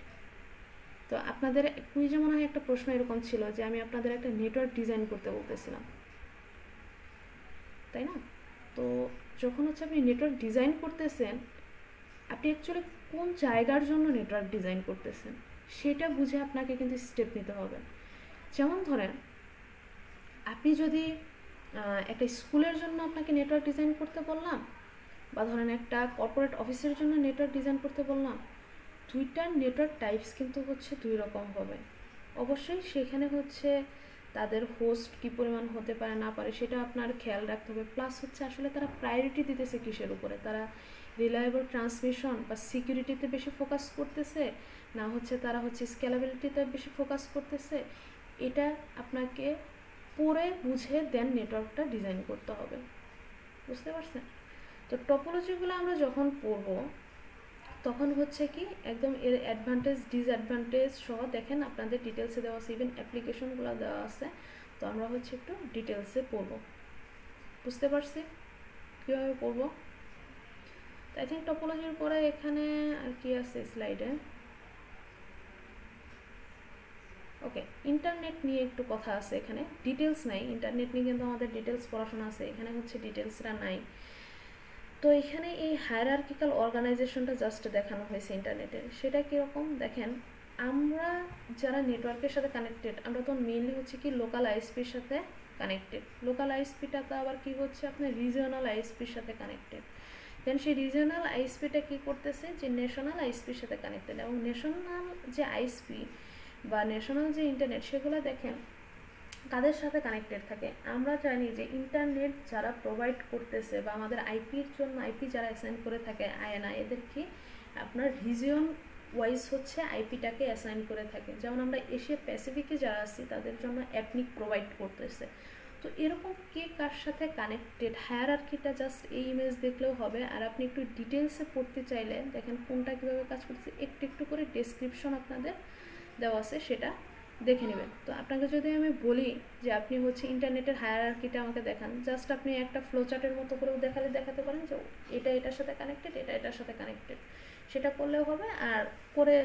তো আপনাদের কুইজে মনে হয় একটা প্রশ্ন এরকম ছিল যে আমি আপনাদের একটা নেটওয়ার্ক ডিজাইন করতে বলতেছিলাম। তাই না? তো যখন হচ্ছে আপনি নেটওয়ার্ক ডিজাইন করতেছেন, আপনি অ্যাকচুয়ালি কোন জায়গার জন্য নেটওয়ার্ক ডিজাইন করতেছেন সেটা বুঝে আপনাকে কিন্তু স্টেপ নিতে হবে। যেমন ধরেন, আপনি যদি একটা স্কুলের জন্য আপনাকে নেটওয়ার্ক ডিজাইন করতে বললাম বা ধরেন একটা কর্পোরেট অফিসের জন্য নেটওয়ার্ক ডিজাইন করতে বললাম দুইটার নেটওয়ার্ক টাইপস কিন্তু হচ্ছে দুই রকম হবে। অবশ্যই সেখানে হচ্ছে তাদের হোস্ট কি পরিমাণ হতে পারে, না পারে, সেটা আপনার খেয়াল রাখতে হবে। প্লাস হচ্ছে আসলে তারা প্রায়োরিটি দিতেছে কিসের উপরে? তারা রিলায়েবল ট্রান্সমিশন বা সিকিউরিটিতে বেশি ফোকাস করতেছে, না হচ্ছে তারা হচ্ছে স্কেলাবিলিটিতে বেশি ফোকাস করতেছে? এটা আপনাকে পড়ে বুঝে দেন নেটওয়ার্কটা ডিজাইন করতে হবে। বুঝতে পারছেন? তো টপোলজিগুলো আমরা যখন পড়ব তখন হচ্ছে কি একদম এর অ্যাডভান্টেজ ডিসঅ্যাডভান্টেজ সহ দেখেন আপনাদের ডিটেলসে দেওয়া আছে ইভেন অ্যাপ্লিকেশনগুলো দেওয়া আছে। তো আমরা হচ্ছে একটু ডিটেলসে পড়ব। বুঝতে পারছি? কীভাবে পড়ব? আই থিঙ্ক টপোলজির পরে এখানে আর কি আছে স্লাইডে ওকে ইন্টারনেট নিয়ে একটু কথা আছে এখানে। ডিটেলস নাই ইন্টারনেট নিয়ে কিন্তু আমাদের ডিটেলস পড়াশোনা আছে। এখানে হচ্ছে ডিটেলসরা নাই। তো এখানে এই হায়ারার্কিক্যাল অর্গানাইজেশনটা জাস্ট দেখানো হয়েছে ইন্টারনেটে সেটা কীরকম? দেখেন, আমরা যারা নেটওয়ার্কের সাথে কানেক্টেড আমরা তো মেনলি হচ্ছে কি লোকাল আইএসপির সাথে কানেক্টেড লোকাল আইএসপিটা তো আবার কি হচ্ছে? আপনার রিজিওনাল আইএসপির সাথে কানেক্টেড দেন সেই রিজিওনাল আইএসপিটা কী করতেছে? যে ন্যাশনাল আইএসপির সাথে কানেক্টেড এবং ন্যাশনাল যে আইএসপি বা ন্যাশনাল যে ইন্টারনেট সেগুলো দেখেন কাদের সাথে কানেক্টেড থাকে? আমরা জানি যে ইন্টারনেট যারা প্রোভাইড করতেছে বা আমাদের আইপির জন্য আইপি যারা অ্যাসাইন করে থাকে, আয়না, এদের কি আপনার রিজিয়ন ওয়াইজ হচ্ছে আইপিটাকে অ্যাসাইন করে থাকে? যেমন আমরা এশিয়া প্যাসিফিকে যারা আছি, তাদের জন্য অ্যাপনিক প্রোভাইড করতেছে। তো এরকম কে কার সাথে কানেক্টেড হায়ার আর্কিটা জাস্ট এই ইমেজ দেখলেও হবে। আর আপনি একটু ডিটেলসে পড়তে চাইলে, দেখেন কোনটা কীভাবে কাজ করতেছে, একটু একটু করে ডেসক্রিপশন আপনাদের দেওয়া আছে সেটা দেখে নেবেন। তো আপনাকে যদি আমি বলি যে আপনি হচ্ছে ইন্টারনেটের হায়ারার্কিটা আমাকে দেখান জাস্ট আপনি একটা ফ্লোচার্টের মতো করেও দেখালে দেখাতে পারেন যে এটা এটার সাথে কানেক্টেড এটা এটার সাথে কানেক্টেড সেটা করলেও হবে আর করে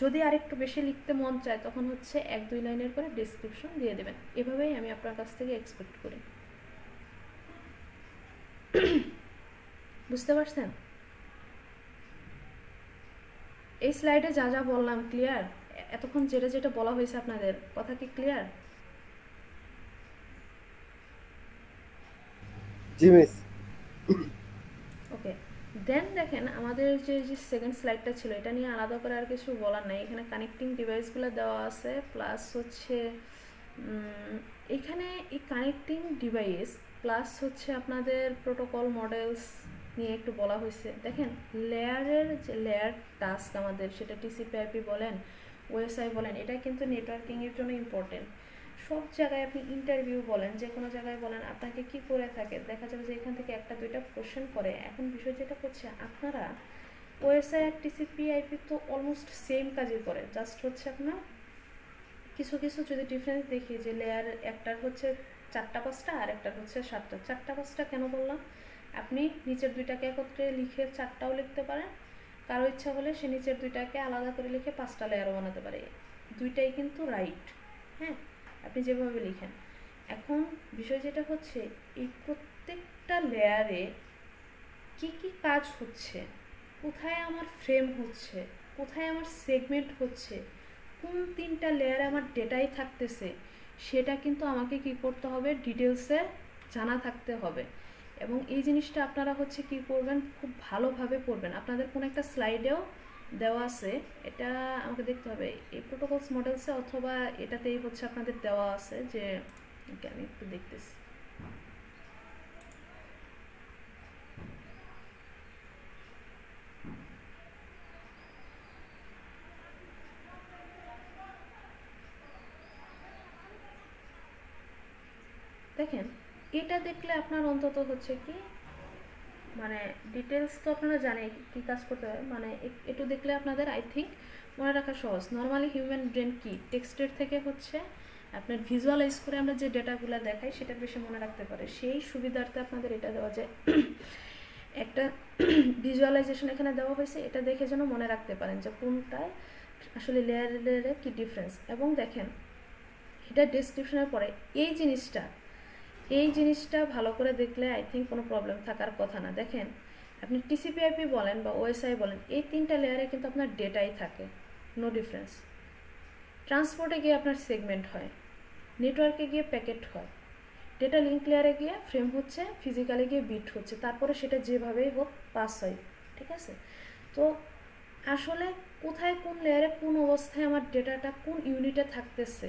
যদি আরেকটু বেশি লিখতে মন চায় তখন হচ্ছে এক দুই লাইনের করে ডিসক্রিপশন দিয়ে দেবেন। এভাবেই আমি আপনার কাছ থেকে এক্সপেক্ট করি। বুঝতে পারছেন? এই স্লাইডে যা যা বললাম ক্লিয়ার এতক্ষণ যেটা যেটা বলা হয়েছে আপনাদের কথা কি ক্লিয়ার জি মিস ওকে দেন দেখেন আমাদের যে যে সেকেন্ড স্লাইডটা ছিল এটা নিয়ে আলাদা করে আর কিছু বলার নাই। এখানে কানেক্টিং ডিভাইসগুলো দেওয়া আছে প্লাস হচ্ছে এখানে এই কানেক্টিং ডিভাইস প্লাস হচ্ছে আপনাদের প্রোটোকল মডেলস নিয়ে একটু বলা হয়েছে। দেখেন লেয়ারের যে লেয়ার টাস্ক আমাদের সেটা টিসিপি আইপি বলেন ওএসআই বলেন, এটা কিন্তু নেটওয়ার্কিংয়ের জন্য ইম্পর্টেন্ট সব জায়গায় আপনি ইন্টারভিউ বলেন যে কোনো জায়গায় বলেন, আপনাকে কি করে থাকে? দেখা যাবে যে এখান থেকে একটা, দুইটা কোশ্চেন করে। এখন বিষয় যেটা করছে আপনারা ওএসআই আর টিসিপি আইপি তো অলমোস্ট সেম কাজই করে। জাস্ট হচ্ছে আপনার কিছু কিছু যদি ডিফারেন্স দেখি, যে লেয়ার একটার হচ্ছে চারটা পাঁচটা, আর একটার হচ্ছে সাতটা। চারটা, পাঁচটা কেন বললাম? আপনি নিচের দুইটাকে একত্রে লিখে চারটাও লিখতে পারেন কারও ইচ্ছা হলে সে নিচের দুইটাকে আলাদা করে লিখে পাঁচটা লেয়ারও বানাতে পারে। দুইটাই কিন্তু রাইট হ্যাঁ? আপনি যেভাবে লিখেন। এখন বিষয় যেটা হচ্ছে, এই প্রত্যেকটা লেয়ারে কি কি কাজ হচ্ছে? কোথায় আমার ফ্রেম হচ্ছে? কোথায় আমার সেগমেন্ট হচ্ছে? কোন তিনটা লেয়ারে আমার ডেটাই থাকতেছে? সেটা কিন্তু আমাকে কি করতে হবে? ডিটেলসে জানা থাকতে হবে। এবং এই জিনিসটা আপনারা হচ্ছে কি করবেন? খুব ভালোভাবে পড়বেন। আপনাদের কোনো একটা স্লাইডেও দেওয়া আছে। এটা আমাকে দেখতে হবে। এই প্রোটোকলস মডেলসে অথবা এটাতেই হচ্ছে আপনাদের দেওয়া আছে যে আমি একটু দেখতেছি দেখেন এটা দেখলে আপনার অন্তত হচ্ছে কি মানে ডিটেলস তো আপনারা জানেন কী কাজ করতে হয়। মানে একটু দেখলে আপনাদের আই থিঙ্ক মনে রাখা সহজ। নর্মালি হিউম্যান ব্রেন কি? টেক্সটের থেকে হচ্ছে আপনার ভিজুয়ালাইজ করে আমরা যে ডেটাগুলো দেখাই সেটা বেশি মনে রাখতে পারে। সেই সুবিধার্থে আপনাদের এটা দেওয়া যায়। একটা ভিজুয়ালাইজেশন এখানে দেওয়া হয়েছে, এটা দেখে যেন মনে রাখতে পারেন যে কোনটায় আসলে লেয়ার লেয়ারে কী ডিফারেন্স এবং দেখেন, এটা ডিসক্রিপশনের পরে এই জিনিসটা এই জিনিসটা ভালো করে দেখলে আই থিঙ্ক কোনো প্রবলেম থাকার কথা না। দেখেন, আপনি টিসিপিআইপি বলেন বা ওএসআই বলেন, এই তিনটা লেয়ারে কিন্তু আপনার ডেটাই থাকে। নো ডিফারেন্স ট্রান্সপোর্টে গিয়ে আপনার সেগমেন্ট হয় নেটওয়ার্কে গিয়ে প্যাকেট হয়। ডেটা লিঙ্ক লেয়ারে গিয়ে ফ্রেম হচ্ছে ফিজিক্যালি গিয়ে বিট হচ্ছে। তারপরে সেটা যেভাবেই হোক পাস হয়। ঠিক আছে? তো আসলে কোথায় কোন লেয়ারে কোন অবস্থায় আমার ডেটাটা কোন ইউনিটে থাকতেছে?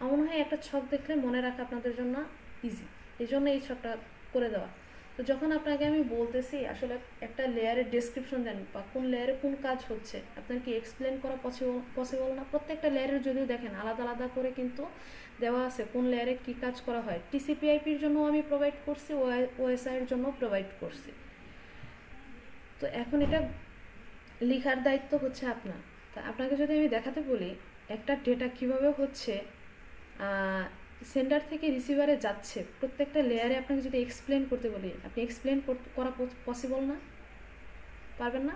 আমার মনে হয় একটা ছক দেখলে মনে রাখা আপনাদের জন্য ইজি এই জন্য এই ছকটা করে দেওয়া। তো যখন আপনাকে আমি বলতেছি, আসলে একটা লেয়ারের ডেসক্রিপশন দেন বা কোন লেয়ারে কোন কাজ হচ্ছে, আপনার কি এক্সপ্লেন করা পসিবল পসিবল না? প্রত্যেকটা লেয়ারের যদিও দেখেন, আলাদা আলাদা করে কিন্তু দেওয়া আছে কোন লেয়ারে কি কাজ করা হয়। টিসিপি আইপির জন্য আমি প্রোভাইড করছি ওএসআই এর জন্য প্রোভাইড করছি। তো এখন এটা লেখার দায়িত্ব হচ্ছে আপনার। তা আপনাকে যদি আমি দেখাতে বলি, একটা ডেটা কীভাবে হচ্ছে সেন্টার থেকে রিসিভারে যাচ্ছে প্রত্যেকটা লেয়ারে আপনাকে যদি এক্সপ্লেন করতে বলি আপনি এক্সপ্লেন করা পসিবল না? পারবেন না?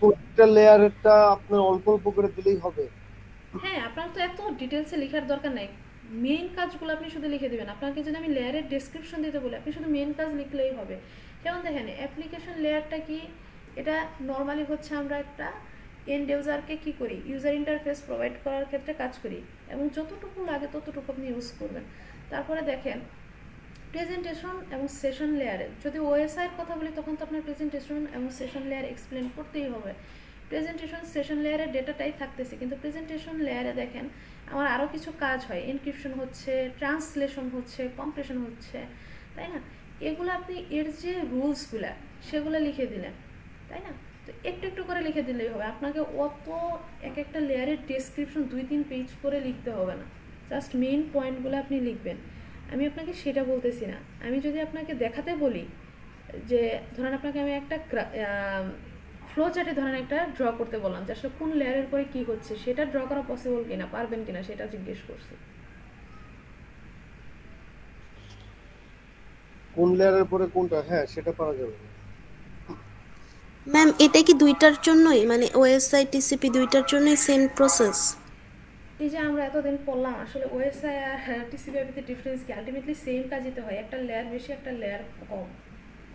প্রত্যেকটা লেয়ারটা আপনার অল্প অল্প করে দিলেই হবে। হ্যাঁ আপনার তো এত ডিটেলসে লেখার দরকার নাই। মেইন কাজগুলো আপনি শুধু লিখে দেবেন। আপনাকে যদি আমি লেয়ারের ডেসক্রিপশন দিতে বলি আপনি শুধু মেইন কাজ লিখলেই হবে। যেমন দেখেন অ্যাপ্লিকেশন লেয়ারটা কি? এটা নর্মালি হচ্ছে আমরা একটা এন্ড ইউজারকে কি করি? ইউজার ইন্টারফেস প্রোভাইড করার ক্ষেত্রে কাজ করি এবং যতটুকু লাগে ততটুকু আপনি ইউজ করবেন। তারপরে দেখেন প্রেজেন্টেশন এবং সেশন লেয়ারে যদি ওএসআইয়ের কথা বলি, তখন তো আপনার প্রেজেন্টেশন এবং সেশন লেয়ার এক্সপ্লেন করতেই হবে। প্রেজেন্টেশন সেশন লেয়ারে ডেটাটাই থাকতেছে, কিন্তু প্রেজেন্টেশন লেয়ারে দেখেন, আমার আরও কিছু কাজ হয়। এনক্রিপশন হচ্ছে ট্রান্সলেশন হচ্ছে কম্প্রেশন হচ্ছে, তাই না? এগুলো আপনি এর যে রুলসগুলো সেগুলো লিখে দিলেন, তাই না? তো একটু একটু করে লিখে দিলেই হবে। আপনাকে অত এক একটা লেয়ারের ডেসক্রিপশন দুই তিন পেজ করে লিখতে হবে না। জাস্ট মেইন পয়েন্টগুলো আপনি লিখবেন। আমি আপনাকে সেটা বলতেছি না। আমি যদি আপনাকে দেখাতে বলি, যে ধরেন আপনাকে আমি একটা ফ্লো চার্টে ধরেন একটা ড্র করতে বললাম, যে আসলে কোন লেয়ারের পরে কি হচ্ছে, সেটা ড্র করা পসিবল কিনা, পারবেন কিনা, সেটা জিজ্ঞেস করছি। কোন লেয়ারের পরে কোনটা? হ্যাঁ সেটা পারা যাবে। ম্যাম এটা কি দুইটার জন্যই? মানে ওএসআই টিসিপি দুইটার জন্যই সেম প্রসেস এই যে আমরা এতদিন পড়লাম আসলে ওএসআই আর টিসিপিতে ডিফারেন্স কি? আলটিমেটলি সেম কাজই তো হয় একটা লেয়ার বেশি একটা লেয়ার কম।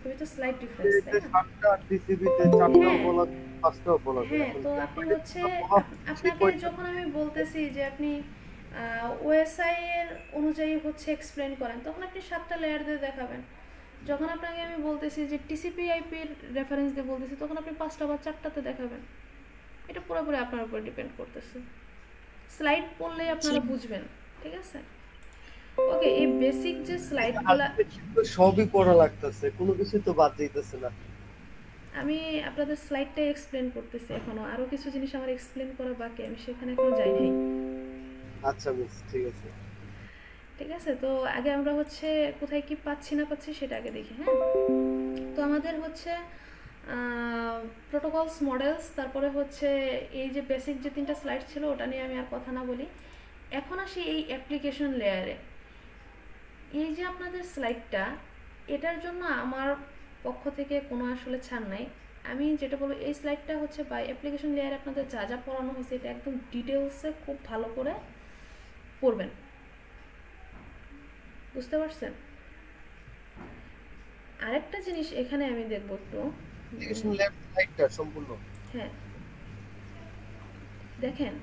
খুবই তো স্লাইট ডিফারেন্স তাই না? সাতটা টিসিবিতে চারটা বলা পাঁচটা বলা হ্যাঁ তো আপনি হচ্ছে আপনাকে যখন আমি বলতেছি যে আপনি ওএসআই এর অনুযায়ী হচ্ছে এক্সপ্লেন করেন তখন আপনি সাতটা লেয়ার দিয়ে দেখাবেন। যখন আপনাকে আমি বলতেছি যে টিসিপি আইপির রেফারেন্স দিয়ে বলতেছি তখন আপনি পাঁচটা বা চারটাতে দেখাবেন। এটা পুরোপুরি আপনার উপর ডিপেন্ড করতেছে। স্লাইড পড়লেই আপনারা বুঝবেন ঠিক আছে? ওকে এই বেসিক যে স্লাইডগুলো সবই পড়া লাগতেছে কোনো কিছু তো বাদ যাইতেছে না। আমি আপনাদের স্লাইডটাই এক্সপ্লেন করতেছি এখনও। আরও কিছু জিনিস আমার এক্সপ্লেন করা বাকি আমি সেখানে এখনও যাই নাই। আচ্ছা মিস ঠিক আছে। ঠিক আছে? তো আগে আমরা হচ্ছে কোথায় কি পাচ্ছি না পাচ্ছি সেটা আগে দেখি হ্যাঁ? তো আমাদের হচ্ছে প্রোটোকলস মডেলস তারপরে হচ্ছে এই যে বেসিক যে তিনটা স্লাইড ছিল ওটা নিয়ে আমি আর কথা না বলি। এখন আসি এই অ্যাপ্লিকেশন লেয়ারে এই যে আপনাদের স্লাইডটা এটার জন্য আমার পক্ষ থেকে কোনো আসলে ছাড় নাই। আমি যেটা বলব, এই স্লাইডটা হচ্ছে বা অ্যাপ্লিকেশন লেয়ারে আপনাদের যা যা পড়ানো হয়েছে, এটা একদম ডিটেলসে খুব ভালো করে পড়বেন। বুঝতে পারছেন? আরেকটা জিনিস এখানে আমি দেখব একটু। সম্পূর্ণ? হ্যাঁ। দেখেন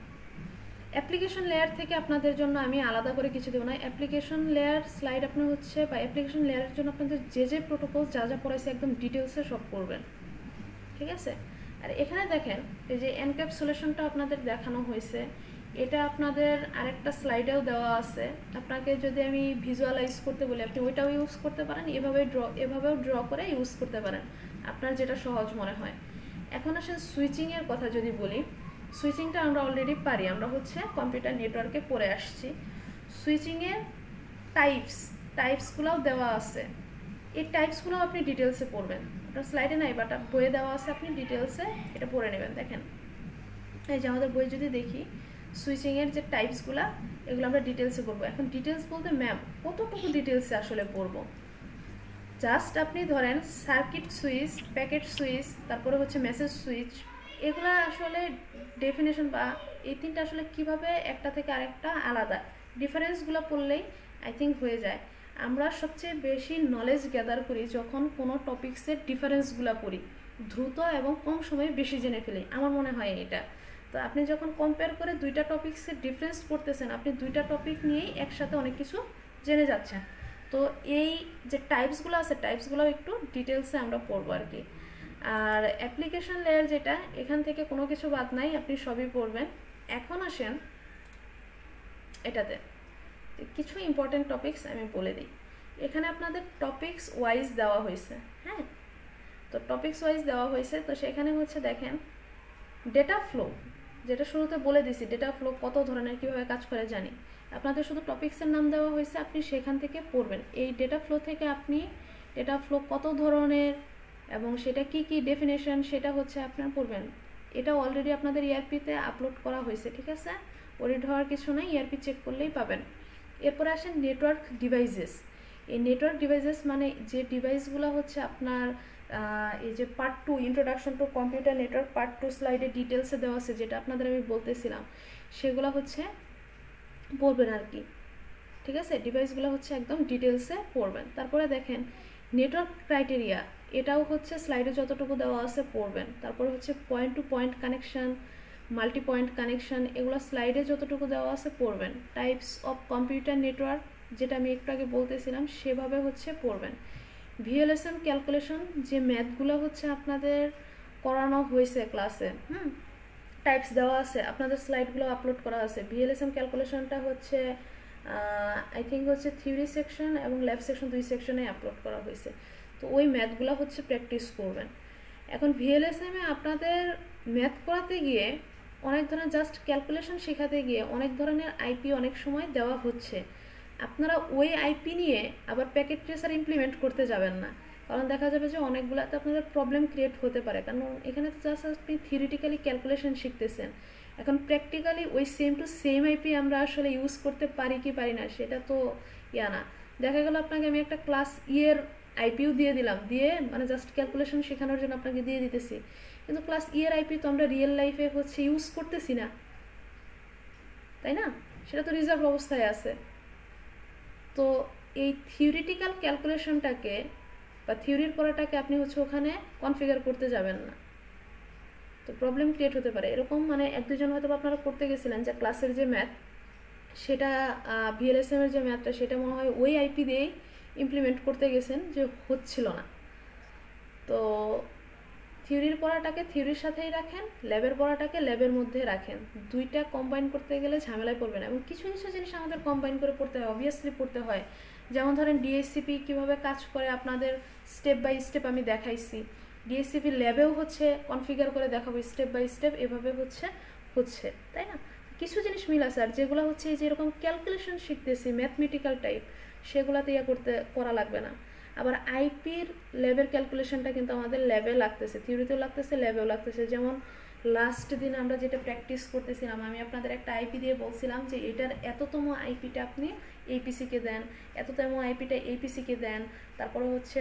অ্যাপ্লিকেশন লেয়ার থেকে আপনাদের জন্য আমি আলাদা করে কিছু দেবো না। অ্যাপ্লিকেশন লেয়ার স্লাইড আপনার হচ্ছে বা অ্যাপ্লিকেশন লেয়ারের জন্য আপনাদের যে যে প্রোটোকল যা যা পড়াইছে একদম ডিটেলসে সব করবেন। ঠিক আছে? আর এখানে দেখেন এই যে এনক্যাপসুলেশনটা আপনাদের দেখানো হয়েছে এটা আপনাদের আরেকটা স্লাইডেও দেওয়া আছে। আপনাকে যদি আমি ভিজুয়ালাইজ করতে বলি, আপনি ওইটাও ইউজ করতে পারেন, এভাবে ড্র এভাবেও ড্র করে ইউজ করতে পারেন। আপনার যেটা সহজ মনে হয়। এখন আসেন সুইচিংয়ের কথা যদি বলি সুইচিংটা আমরা অলরেডি পারি। আমরা হচ্ছে কম্পিউটার নেটওয়ার্কে পড়ে আসছি। সুইচিংয়ের টাইপস টাইপসগুলোও দেওয়া আছে। এই টাইপসগুলোও আপনি ডিটেলসে পড়বেন। আপনার স্লাইডে নাই বাট বইয়ে দেওয়া আছে, আপনি ডিটেলসে এটা পড়ে নেবেন। দেখেন, এই যে আমাদের বই যদি দেখি সুইচিংয়ের যে টাইপসগুলো এগুলো আমরা ডিটেলসে পড়ব। এখন ডিটেলস বলতে ম্যাম কতটুকু ডিটেলসে আসলে পড়ব? জাস্ট আপনি ধরেন সার্কিট সুইচ প্যাকেট সুইচ তারপরে হচ্ছে মেসেজ সুইচ এগুলো আসলে ডেফিনেশন বা এই তিনটা আসলে কীভাবে একটা থেকে আরেকটা আলাদা? ডিফারেন্সগুলো পড়লেই আই থিঙ্ক হয়ে যায়। আমরা সবচেয়ে বেশি নলেজ গ্যাদার করি যখন কোনো টপিক্সের ডিফারেন্সগুলো পড়ি, দ্রুত এবং কম সময়ে বেশি জেনে ফেলি। আমার মনে হয় এটা। তো আপনি যখন কম্পেয়ার করে দুইটা টপিক্সের ডিফারেন্স পড়তেছেন, আপনি দুইটা টপিক নিয়েই একসাথে অনেক কিছু জেনে যাচ্ছেন। তো এই যে টাইপসগুলো আছে টাইপসগুলো একটু ডিটেলসে আমরা পড়ব আর কি। আর অ্যাপ্লিকেশন লেয়ার যেটা, এখান থেকে কোনো কিছু বাদ নাই, আপনি সবই পড়বেন। এখন আসেন এটাতে। কিছু ইম্পর্টেন্ট টপিকস আমি বলে দিই। এখানে আপনাদের টপিকস ওয়াইজ দেওয়া হয়েছে হ্যাঁ? তো টপিকস ওয়াইজ দেওয়া হয়েছে, তো সেখানে হচ্ছে দেখেন ডেটা ফ্লো যেটা শুরুতে বলে দিছি ডেটা ফ্লো কত ধরনের, কীভাবে কাজ করে জানি। আপনাদের শুধু টপিক্সের নাম দেওয়া হয়েছে, আপনি সেখান থেকে পড়বেন। এই ডেটা ফ্লো থেকে আপনি ডেটা ফ্লো কত ধরনের এবং সেটা কি কি ডেফিনেশন সেটা হচ্ছে আপনার পড়বেন। এটা অলরেডি আপনাদের ইআরপিতে আপলোড করা হয়েছে, ঠিক আছে? ওরিড হওয়ার কিছু নাই ইআরপি চেক করলেই পাবেন। এরপরে আসেন নেটওয়ার্ক ডিভাইসেস এই নেটওয়ার্ক ডিভাইসেস মানে যে ডিভাইসগুলো হচ্ছে আপনার এই যে part two introduction to computer network part two স্লাইডে ডিটেলসে দেওয়া আছে, যেটা আপনাদের আমি বলতেছিলাম, সেগুলো হচ্ছে পড়বেন আর কি। ঠিক আছে? ডিভাইসগুলো হচ্ছে একদম ডিটেলসে পড়বেন। তারপরে দেখেন নেটওয়ার্ক ক্রাইটেরিয়া এটাও হচ্ছে স্লাইডে যতটুকু দেওয়া আছে পড়বেন। তারপরে হচ্ছে point to point connection multi point connection এগুলো স্লাইডে যতটুকু দেওয়া আছে পড়বেন। টাইপস অফ কম্পিউটার নেটওয়ার্ক যেটা আমি একটু আগে বলতেছিলাম, সেভাবে হচ্ছে পড়বেন। ভিএলএসএম ক্যালকুলেশন যে ম্যাথগুলো হচ্ছে আপনাদের করানো হয়েছে ক্লাসে হুম? টাইপস দেওয়া আছে, আপনাদের স্লাইডগুলো আপলোড করা আছে। ভিএলএসএম ক্যালকুলেশনটা হচ্ছে আই থিঙ্ক হচ্ছে থিওরি সেকশন এবং ল্যাব সেকশন দুই সেকশনে আপলোড করা হয়েছে। তো ওই ম্যাথগুলো হচ্ছে প্র্যাকটিস করবেন। এখন ভিএলএসএমে আপনাদের ম্যাথ করাতে গিয়ে অনেক ধরনের জাস্ট ক্যালকুলেশন শেখাতে গিয়ে অনেক ধরনের আইপি অনেক সময় দেওয়া হচ্ছে। আপনারা ওই আইপি নিয়ে আবার প্যাকেট ট্রেসার ইমপ্লিমেন্ট করতে যাবেন না। কারণ দেখা যাবে যে অনেকগুলোতে আপনাদের প্রবলেম ক্রিয়েট হতে পারে। কারণ এখানে তো জাস্ট আপনি থিওরিটিক্যালি ক্যালকুলেশন শিখতেছেন। এখন প্র্যাকটিক্যালি ওই সেম টু সেম আইপি আমরা আসলে ইউজ করতে পারি কি পারি না, সেটা তো ইয়া না। দেখা গেল আপনাকে আমি একটা ক্লাস ইয়ের আইপিও দিয়ে দিলাম। দিয়ে মানে জাস্ট ক্যালকুলেশন শেখানোর জন্য আপনাকে দিয়ে দিতেছি। কিন্তু ক্লাস ইয়ের আইপি তো আমরা রিয়েল লাইফে হচ্ছে ইউজ করতেছি না। তাই না? সেটা তো রিজার্ভ অবস্থায় আছে। তো এই থিওরিটিক্যাল ক্যালকুলেশনটাকে বা থিওরির পড়াটাকে আপনি হচ্ছে ওখানে কনফিগার করতে যাবেন না। তো প্রবলেম ক্রিয়েট হতে পারে। এরকম মানে এক দুজন হয়তো আপনারা করতে গেছিলেন যে ক্লাসের যে ম্যাথ সেটা ভিএলএসএম এর যে ম্যাথটা সেটা মনে হয় ওই আইপি দিয়েই ইমপ্লিমেন্ট করতে গেছেন যে হচ্ছিল না। তো থিওরির পড়াটাকে থিওরির সাথেই রাখেন, ল্যাবের পড়াটাকে ল্যাবের মধ্যে রাখেন। দুইটা কম্বাইন করতে গেলে ঝামেলায় পড়বেন এবং কিছু কিছু জিনিস আমাদের কম্বাইন করে পড়তে হয় অবভিয়াসলি পড়তে হয়। যেমন ধরেন ডিএসসিপি কীভাবে কাজ করে আপনাদের স্টেপ বাই স্টেপ আমি দেখাইছি। ডিএসসিপি ল্যাবেও হচ্ছে কনফিগার করে দেখাবো স্টেপ বাই স্টেপ এভাবে হচ্ছে হচ্ছে, তাই না? কিছু জিনিস মিল আছে, আর যেগুলো হচ্ছে এই যে এরকম ক্যালকুলেশন শিখতেছি ম্যাথমেটিক্যাল টাইপ সেগুলাতে ইয়ে করতে, করা লাগবে না। আবার আইপির ল্যাবের ক্যালকুলেশনটা কিন্তু আমাদের ল্যাবে লাগতেছে থিওরিতেও লাগতেছে ল্যাবেও লাগতেছে। যেমন লাস্ট দিন আমরা যেটা প্র্যাকটিস করতেছিলাম, আমি আপনাদের একটা আইপি দিয়ে বলছিলাম যে এটার এততম আইপিটা আপনি এইপিসিকে দেন, এততম আইপিটা এইপিসিকে দেন, তারপরে হচ্ছে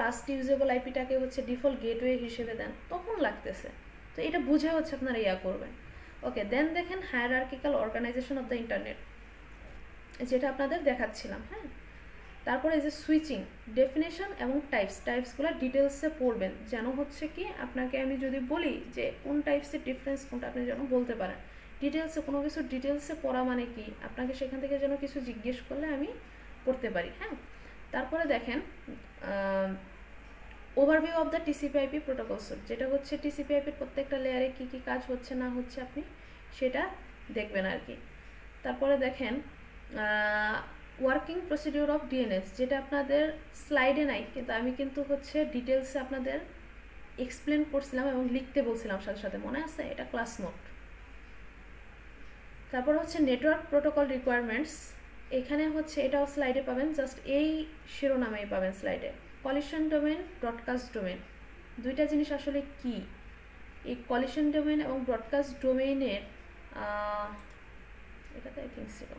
লাস্ট ইউজেবল আইপিটাকে হচ্ছে ডিফল্ট গেটওয়ে হিসেবে দেন, তখন লাগতেছে। তো এটা বুঝে হচ্ছে আপনারা ইয়া করবেন। ওকে দেন দেখেন hierarchical organization of the internet যেটা আপনাদের দেখাচ্ছিলাম হ্যাঁ? তারপরে যে সুইচিং ডেফিনেশন এবং টাইপস টাইপসগুলো ডিটেলসে পড়বেন। যেন হচ্ছে কি, আপনাকে আমি যদি বলি যে কোন টাইপসের ডিফারেন্স কোনটা আপনি যেন বলতে পারেন। ডিটেলসে কোনো কিছু ডিটেলসে পড়া মানে কি? আপনাকে সেখান থেকে যেন কিছু জিজ্ঞেস করলে আমি পড়তে পারি হ্যাঁ? তারপরে দেখেন overview of the TCP IP protocol suite যেটা হচ্ছে টিসিপিআইপির প্রত্যেকটা লেয়ারে কি কি কাজ হচ্ছে, না হচ্ছে, আপনি সেটা দেখবেন আর কি। তারপরে দেখেন ওয়ার্কিং প্রসিডিউর অফ ডিএনএস যেটা আপনাদের স্লাইডে নাই, কিন্তু আমি কিন্তু হচ্ছে ডিটেলসে আপনাদের এক্সপ্লেন করছিলাম এবং লিখতে বলছিলাম সাথে সাথে, মনে আছে? এটা ক্লাস নোট তারপর হচ্ছে নেটওয়ার্ক প্রোটোকল রিকোয়ারমেন্টস এখানে হচ্ছে এটাও স্লাইডে পাবেন জাস্ট এই শিরোনামেই পাবেন স্লাইডে কলিশন ডোমেন ব্রডকাস্ট ডোমেন দুইটা জিনিস আসলে কি? এই কলিশন ডোমেন এবং ব্রডকাস্ট ডোমেইনের এটাতে আই থিঙ্ক ছিল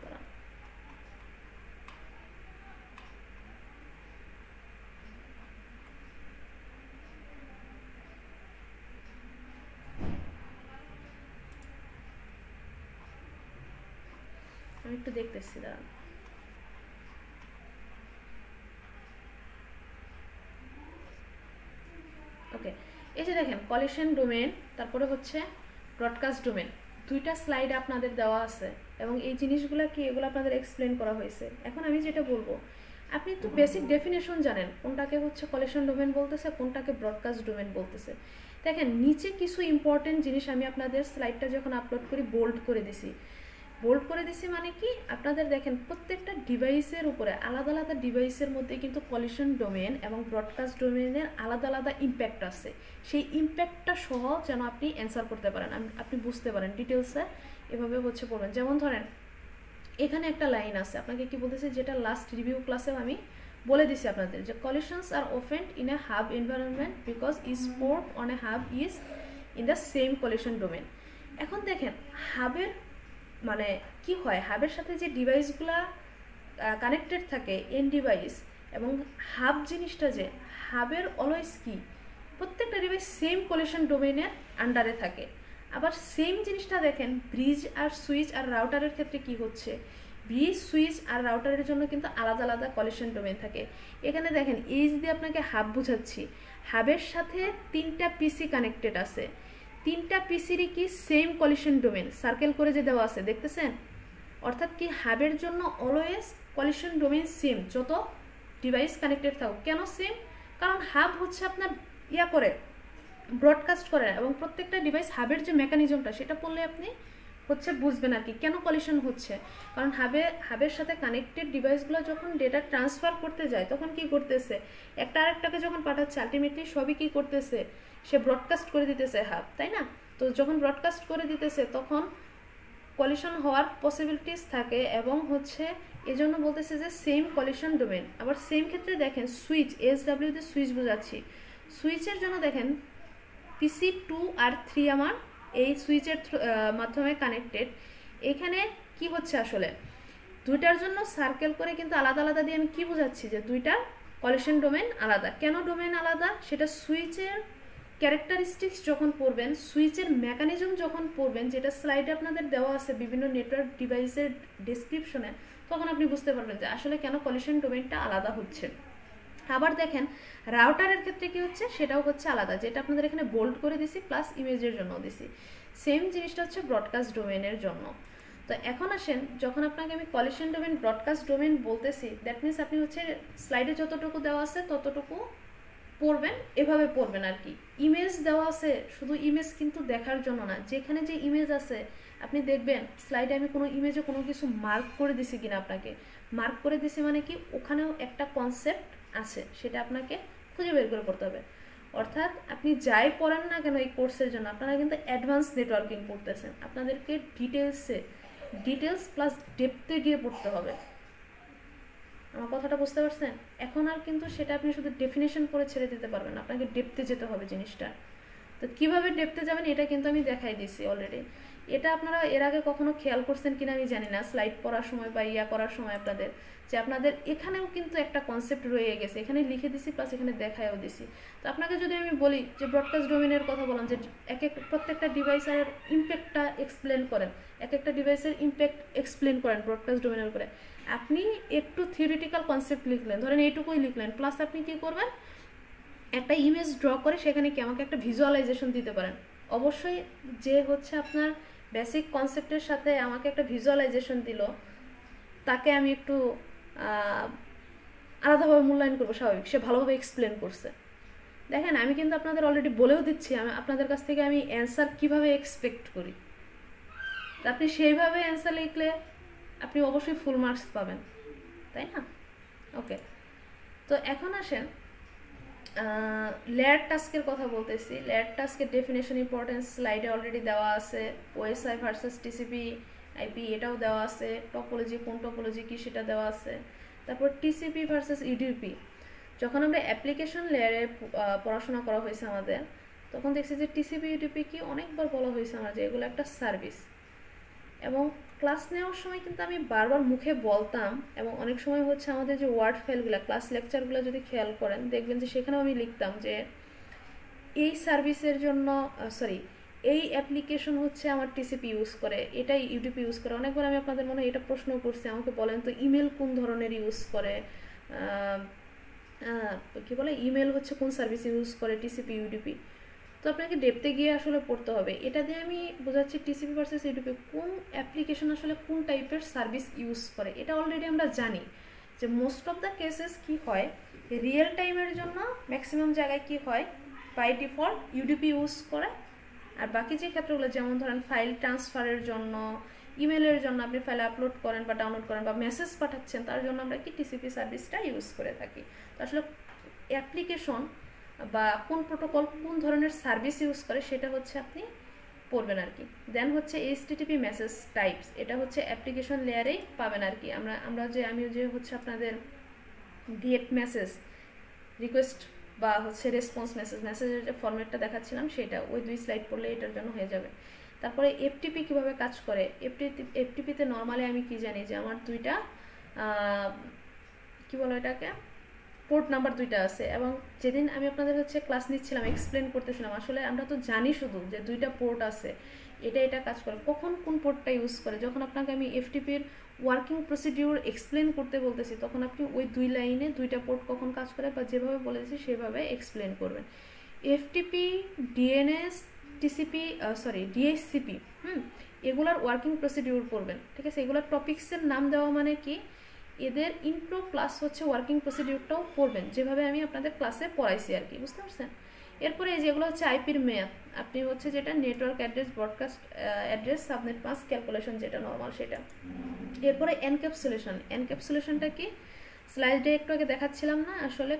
একটু দেখতেছি, দাঁড়ান। ওকে, এই যে দেখেন কলিশন ডোমেন তারপরে হচ্ছে ব্রডকাস্ট ডোমেন দুইটা স্লাইড আপনাদের দেওয়া আছে, এবং এই জিনিসগুলো কি এগুলো আপনাদের এক্সপ্লেন করা হয়েছে। এখন আমি যেটা বলব, আপনি তো বেসিক ডেফিনেশন জানেন, কোনটাকে হচ্ছে কলেকশন ডোমেন বলতেছে, কোনটাকে ব্রডকাস্ট ডোমেন বলতেছে। দেখেন, নিচে কিছু ইম্পর্টেন্ট জিনিস আমি আপনাদের স্লাইডটা যখন আপলোড করি বোল্ড করে দিছি। বোল্ড করে দিছি মানে কি? আপনাদের দেখেন, প্রত্যেকটা ডিভাইসের উপরে আলাদা আলাদা ডিভাইসের মধ্যে কিন্তু কলিশন ডোমেন এবং ব্রডকাস্ট ডোমেনের আলাদা আলাদা ইম্প্যাক্ট আছে। সেই ইম্প্যাক্টটা সহ যেন আপনি অ্যান্সার করতে পারেন। আপনি বুঝতে পারেন ডিটেলসে এভাবে হচ্ছে পড়বেন যেমন ধরেন, এখানে একটা লাইন আছে। আপনাকে কি বলতেছে? যেটা লাস্ট রিভিউ ক্লাসেও আমি বলে দিছি আপনাদের যে collisions are ওফেন্ড in a hub environment because is port on a hub is in the same collision domain এখন দেখেন হাবের মানে কি হয়? হাবের সাথে যে ডিভাইসগুলা কানেক্টেড থাকে এন ডিভাইস এবং হাব জিনিসটা যে হাবের অলওয়েজ কি? প্রত্যেকটা ডিভাইস সেম কলিশন ডোমেনের আন্ডারে থাকে। আবার সেম জিনিসটা দেখেন ব্রিজ আর সুইচ আর রাউটারের ক্ষেত্রে কি হচ্ছে? ব্রিজ সুইচ আর রাউটারের জন্য কিন্তু আলাদা আলাদা কলিশন ডোমেন থাকে। এখানে দেখেন এইচ দিয়ে আপনাকে হাব বুঝাচ্ছি হাবের সাথে তিনটা পিসি কানেক্টেড আছে। তিনটা পিসিরই কি সেম কলিশন ডোমেন সার্কেল করে যে দেওয়া আছে, দেখতেছেন? অর্থাৎ কি হাবের জন্য অলওয়েজ কলিশন ডোমেন সেম যত ডিভাইস কানেক্টেড থাকুক। কেন সেম কারণ হাব হচ্ছে আপনার ইয়া করে ব্রডকাস্ট করে এবং প্রত্যেকটা ডিভাইস হাবের যে মেকানিজমটা সেটা পড়লে আপনি হচ্ছে বুঝবেন আর কি, কেন কলিশন হচ্ছে? কারণ হাবে হাবের সাথে কানেক্টেড ডিভাইসগুলো যখন ডেটা ট্রান্সফার করতে যায়, তখন কি করতেছে? একটা আরেকটাকে যখন পাঠাচ্ছে আলটিমেটলি সবই কি করতেছে? সে ব্রডকাস্ট করে দিতেছে হাব তাই না? তো যখন ব্রডকাস্ট করে দিতেছে, তখন কলিশন হওয়ার পসিবিলিটিস থাকে এবং হচ্ছে এজন্য বলতেছে যে সেম কলিশন ডোমেন আবার সেম ক্ষেত্রে দেখেন সুইচ এস ডাব্লিউতে সুইচ বোঝাচ্ছি। সুইচের জন্য দেখেন পিসি টু আর থ্রি আমার এই সুইচের মাধ্যমে কানেক্টেড এখানে কি হচ্ছে আসলে? দুইটার জন্য সার্কেল করে কিন্তু আলাদা আলাদা দিয়ে আমি কী বোঝাচ্ছি? যে দুইটা কলেকশন ডোমেন আলাদা। কেন ডোমেন আলাদা? সেটা সুইচের ক্যারেক্টারিস্টিক্স যখন পড়বেন সুইচের মেকানিজম যখন পড়বেন, যেটা স্লাইডে আপনাদের দেওয়া আছে বিভিন্ন নেটওয়ার্ক ডিভাইসের ডিসক্রিপশনে তখন আপনি বুঝতে পারবেন যে আসলে কেন কলিশন ডোমেনটা আলাদা হচ্ছে। আবার দেখেন রাউটারের ক্ষেত্রে কি হচ্ছে? সেটাও হচ্ছে আলাদা, যেটা আপনাদের এখানে বোল্ড করে দিছি প্লাস ইমেজের জন্য দিছি। সেম জিনিসটা হচ্ছে ব্রডকাস্ট ডোমেনের জন্য। তো এখন আসেন, যখন আপনাকে আমি কলিশন ডোমেন ব্রডকাস্ট ডোমেন বলতেছি দ্যাট মিনস আপনি হচ্ছে স্লাইডে যতটুকু দেওয়া আছে, ততটুকু পড়বেন, এভাবে পড়বেন আর কি। ইমেজ দেওয়া আছে, শুধু ইমেজ কিন্তু দেখার জন্য না। যেখানে যে ইমেজ আছে, আপনি দেখবেন, স্লাইডে আমি কোনো ইমেজে কোনো কিছু মার্ক করে দিছি কিনা আপনাকে। মার্ক করে দিছি মানে কি, ওখানেও একটা কনসেপ্ট আছে, সেটা আপনাকে খুঁজে বের করে করতে হবে। অর্থাৎ আপনি যাই পড়েন না কেন এই কোর্সের জন্য, আপনারা কিন্তু অ্যাডভান্স নেটওয়ার্কিং করতেছেন। আপনাদেরকে ডিটেলসে ডিটেলস প্লাস ডেপতে গিয়ে পড়তে হবে। আমার কথাটা বুঝতে পারছেন? এখন আর কিন্তু সেটা আপনি শুধু ডেফিনেশন করে ছেড়ে দিতে পারবেন আপনাকে ডেপতে যেতে হবে জিনিসটা। তো কীভাবে ডেপতে যাবেন এটা কিন্তু আমি দেখাই দিছি অলরেডি এটা আপনারা এর আগে কখনো খেয়াল করছেন কিনা আমি জানি না স্লাইড পড়ার সময় বা ইয়া করার সময় আপনাদের। যে আপনাদের এখানেও কিন্তু একটা কনসেপ্ট রয়ে গেছে, এখানে লিখে দিছি প্লাস এখানে দেখায়ও দিছি। তো আপনাকে যদি আমি বলি যে ব্রডকাস্ট ডোমেনের কথা বললাম, যে এক এক প্রত্যেকটা ডিভাইসের ইম্প্যাক্টটা এক্সপ্লেন করেন, এক একটা ডিভাইসের ইম্প্যাক্ট এক্সপ্লেন করেন ব্রডকাস্ট ডোমেনের উপরে। আপনি একটু থিওরিটিক্যাল কনসেপ্ট লিখলেন, ধরেন এইটুকুই লিখলেন প্লাস আপনি কি করবেন? একটা ইমেজ ড্র করে সেখানে কি আমাকে একটা ভিজুয়ালাইজেশন দিতে পারেন। অবশ্যই যে হচ্ছে আপনার বেসিক কনসেপ্টের সাথে আমাকে একটা ভিজুয়ালাইজেশন দিল, তাকে আমি একটু আলাদাভাবে মূল্যায়ন করব, স্বাভাবিক। সে ভালোভাবে এক্সপ্লেন করছে। দেখেন, আমি কিন্তু আপনাদের অলরেডি বলেও দিচ্ছি, আমি আপনাদের কাছ থেকে আমি অ্যান্সার কীভাবে এক্সপেক্ট করি? আপনি সেইভাবে অ্যান্সার লিখলে আপনি অবশ্যই ফুল মার্কস পাবেন, তাই না? ওকে তো এখন আসেন লেয়ার টাস্কের কথা বলতেছি। লেয়ার টাস্কের ডেফিনেশন ইম্পর্টেন্স স্লাইডে অলরেডি দেওয়া আছে ওএসআই ভার্সেস টিসিপি আইপি এটাও দেওয়া আছে টপোলজি কোন টপোলজি কি সেটা দেওয়া আছে। তারপর টিসিপি ভার্সেস ইডিপি যখন আমরা অ্যাপ্লিকেশন লেয়ারে পড়াশোনা করা হয়েছে আমাদের, তখন দেখছি যে টিসিপি ইউডিপি কি অনেকবার বলা হয়েছে আমার যে এগুলো একটা সার্ভিস এবং ক্লাস নেওয়ার সময় কিন্তু আমি বারবার মুখে বলতাম এবং অনেক সময় হচ্ছে আমাদের যে ওয়ার্ড ফাইলগুলো, ক্লাস লেকচারগুলো যদি খেয়াল করেন, দেখবেন যে সেখানেও আমি লিখতাম যে, এই সার্ভিসের জন্য সরি এই অ্যাপ্লিকেশন হচ্ছে আমার টিসিপি ইউজ করে, এটাই ইউডিপি ইউজ করে। অনেকবার আমি আপনাদের মনে এটা প্রশ্ন করছি, আমাকে বলেন তো, ইমেল কোন ধরনের ইউজ করে? কি বলে, ইমেল হচ্ছে কোন সার্ভিস ইউজ করে, টিসিপি ইউডিপি তো আপনাকে ডেপতে গিয়ে আসলে পড়তে হবে। এটা দিয়ে আমি বোঝাচ্ছি টিসিপি ভার্সেস ইউটিউবে কোন অ্যাপ্লিকেশন আসলে কোন টাইপের সার্ভিস ইউজ করে? এটা অলরেডি আমরা জানি যে মোস্ট অফ দ্য কেসেস কি হয়? রিয়েল টাইমের জন্য ম্যাক্সিমাম জায়গায় কি হয়? বাই ডিফল্ট ইউডিপি ইউজ করে। আর বাকি যে ক্ষেত্রগুলো, যেমন ধরেন ফাইল ট্রান্সফারের জন্য ইমেলের জন্য আপনি ফাইল আপলোড করেন বা ডাউনলোড করেন বা মেসেজ পাঠাচ্ছেন, তার জন্য আমরা কি টিসিপি সার্ভিসটা ইউজ করে থাকি? তো আসলে অ্যাপ্লিকেশন বা কোন প্রোটোকল কোন ধরনের সার্ভিস ইউজ করে সেটা হচ্ছে আপনি পড়বেন আর কি। দেন হচ্ছে এইচটিটিপি মেসেজ টাইপস এটা হচ্ছে অ্যাপ্লিকেশন লেয়ারেই পাবেন আর কি। আমরা আমরা যে, আমি যে হচ্ছে আপনাদের ডিএট মেসেজ রিকোয়েস্ট বা হচ্ছে রেসপন্স মেসেজ মেসেজের যে ফর্মেটটা দেখাচ্ছিলাম সেটা, ওই দুই স্লাইড পড়লে এটার জন্য হয়ে যাবে। তারপরে এফটিপি কীভাবে কাজ করে? এফটি এফটিপিতে নর্মালি আমি কি জানি যে আমার দুইটা কি বলো এটাকে পোর্ট নাম্বার দুইটা আছে এবং যেদিন আমি আপনাদের হচ্ছে ক্লাস নিচ্ছিলাম এক্সপ্লেন করতেছিলাম, আসলে আমরা তো জানি শুধু যে দুইটা পোর্ট আছে, এটা এটা কাজ করে। কখন কোন পোর্টটা ইউজ করে? যখন আপনাকে আমি এফটিপির ওয়ার্কিং প্রসিডিউর এক্সপ্লেন করতে বলতেছি, তখন আপনি ওই দুই লাইনে দুইটা পোর্ট কখন কাজ করে বা যেভাবে বলেছি সেভাবে এক্সপ্লেন করবেন। FTP DNS TCP sorry DHCP hmm, এগুলার ওয়ার্কিং প্রসিডিউর করবেন। ঠিক আছে? এগুলোর টপিক্সের নাম দেওয়া মানে কি? এদের ইন্ট্রো প্লাস হচ্ছে ওয়ার্কিং প্রসিডিউরটাও পড়বেন, যেভাবে আমি আপনাদের ক্লাসে পড়াইছি আর কি, বুঝতে পারছেন? এরপরে এই যেগুলো হচ্ছে আইপির মেয়াদ আপনি হচ্ছে যেটা network address broadcast address subnet pass calculation যেটা নর্মাল সেটা। এরপরে এনক্যাপসুলেশন এনক্যাপসুলেশনটা কি? স্লাইডে একটু আগে দেখাচ্ছিলাম না, আসলে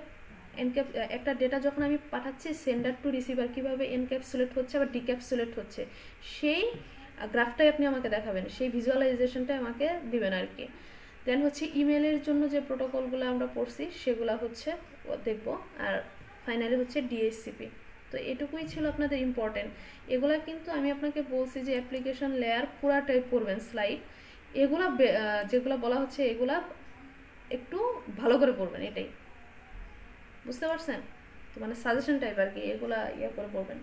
এনক্যাপ একটা ডেটা যখন আমি পাঠাচ্ছি সেন্ডার টু রিসিভার কীভাবে এনক্যাপসুলেট হচ্ছে বা ডিক্যাপসুলেট হচ্ছে, সেই গ্রাফটাই আপনি আমাকে দেখাবেন, সেই ভিজুয়ালাইজেশনটাই আমাকে দিবেন আর কি। দেন হচ্ছে ইমেলের জন্য যে প্রোটোকলগুলো আমরা পড়ছি, সেগুলো হচ্ছে দেখব। আর ফাইনালি হচ্ছে ডিএসসিপি তো এটুকুই ছিল আপনাদের ইম্পর্টেন্ট এগুলা কিন্তু আমি আপনাকে বলছি যে অ্যাপ্লিকেশন লেয়ার পুরাটাই পড়বেন স্লাইড এগুলা যেগুলো বলা হচ্ছে এগুলা একটু ভালো করে পড়বেন, এটাই। বুঝতে পারছেন? তো মানে সাজেশন টাইপ আর কি, এগুলা ইয়ে করে পড়বেন।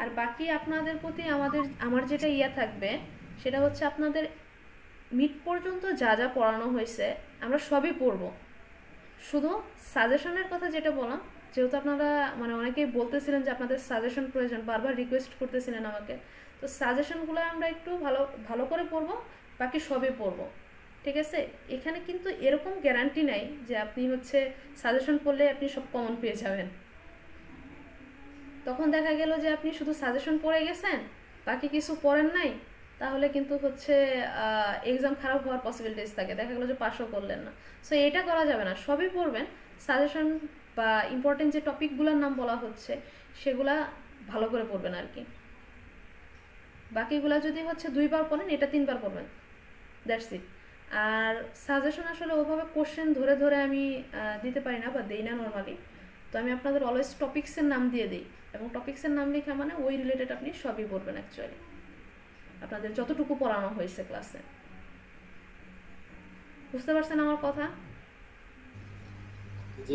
আর বাকি আপনাদের প্রতি আমাদের, আমার যেটা ইয়া থাকবে, সেটা হচ্ছে আপনাদের মিড পর্যন্ত যা যা পড়ানো হয়েছে, আমরা সবই পড়ব। শুধু সাজেশনের কথা যেটা বললাম, যেহেতু আপনারা মানে অনেকেই বলতেছিলেন যে আপনাদের সাজেশন প্রয়োজন, বারবার রিকোয়েস্ট করতেছিলেন আমাকে। তো সাজেশনগুলো আমরা একটু ভালো ভালো করে পড়ব, বাকি সবই পড়ব। ঠিক আছে? এখানে কিন্তু এরকম গ্যারান্টি নাই যে আপনি হচ্ছে সাজেশন পড়লে আপনি সব কমন পেয়ে যাবেন। তখন দেখা গেল যে আপনি শুধু সাজেশন পড়ে গেছেন, বাকি কিছু পড়েন নাই তাহলে কিন্তু হচ্ছে এক্সাম খারাপ হওয়ার পসিবিলিটিস থাকে। দেখা গেলো যে পাশও করলেন না। সো এটা করা যাবে না। সবই পড়বেন। সাজেশন বা ইম্পর্টেন্ট যে টপিকগুলোর নাম বলা হচ্ছে, সেগুলা ভালো করে পড়বেন আর কি। বাকিগুলা যদি হচ্ছে দুইবার পড়েন, এটা তিনবার পড়বেন। দ্যাটস ইট আর সাজেশন আসলে ওভাবে কোশ্চেন ধরে ধরে আমি দিতে পারি না বা দেই না নর্মালি তো আমি আপনাদের অলওয়েজ টপিক্সের নাম দিয়ে দিই। এবং টপিক্সের নাম লেখা মানে ওই রিলেটেড আপনি সবই পড়বেন অ্যাকচুয়ালি আপনাদের যতটুকু পড়ানো হয়েছে ক্লাসে বুঝতে পারছেন আমার কথা? জি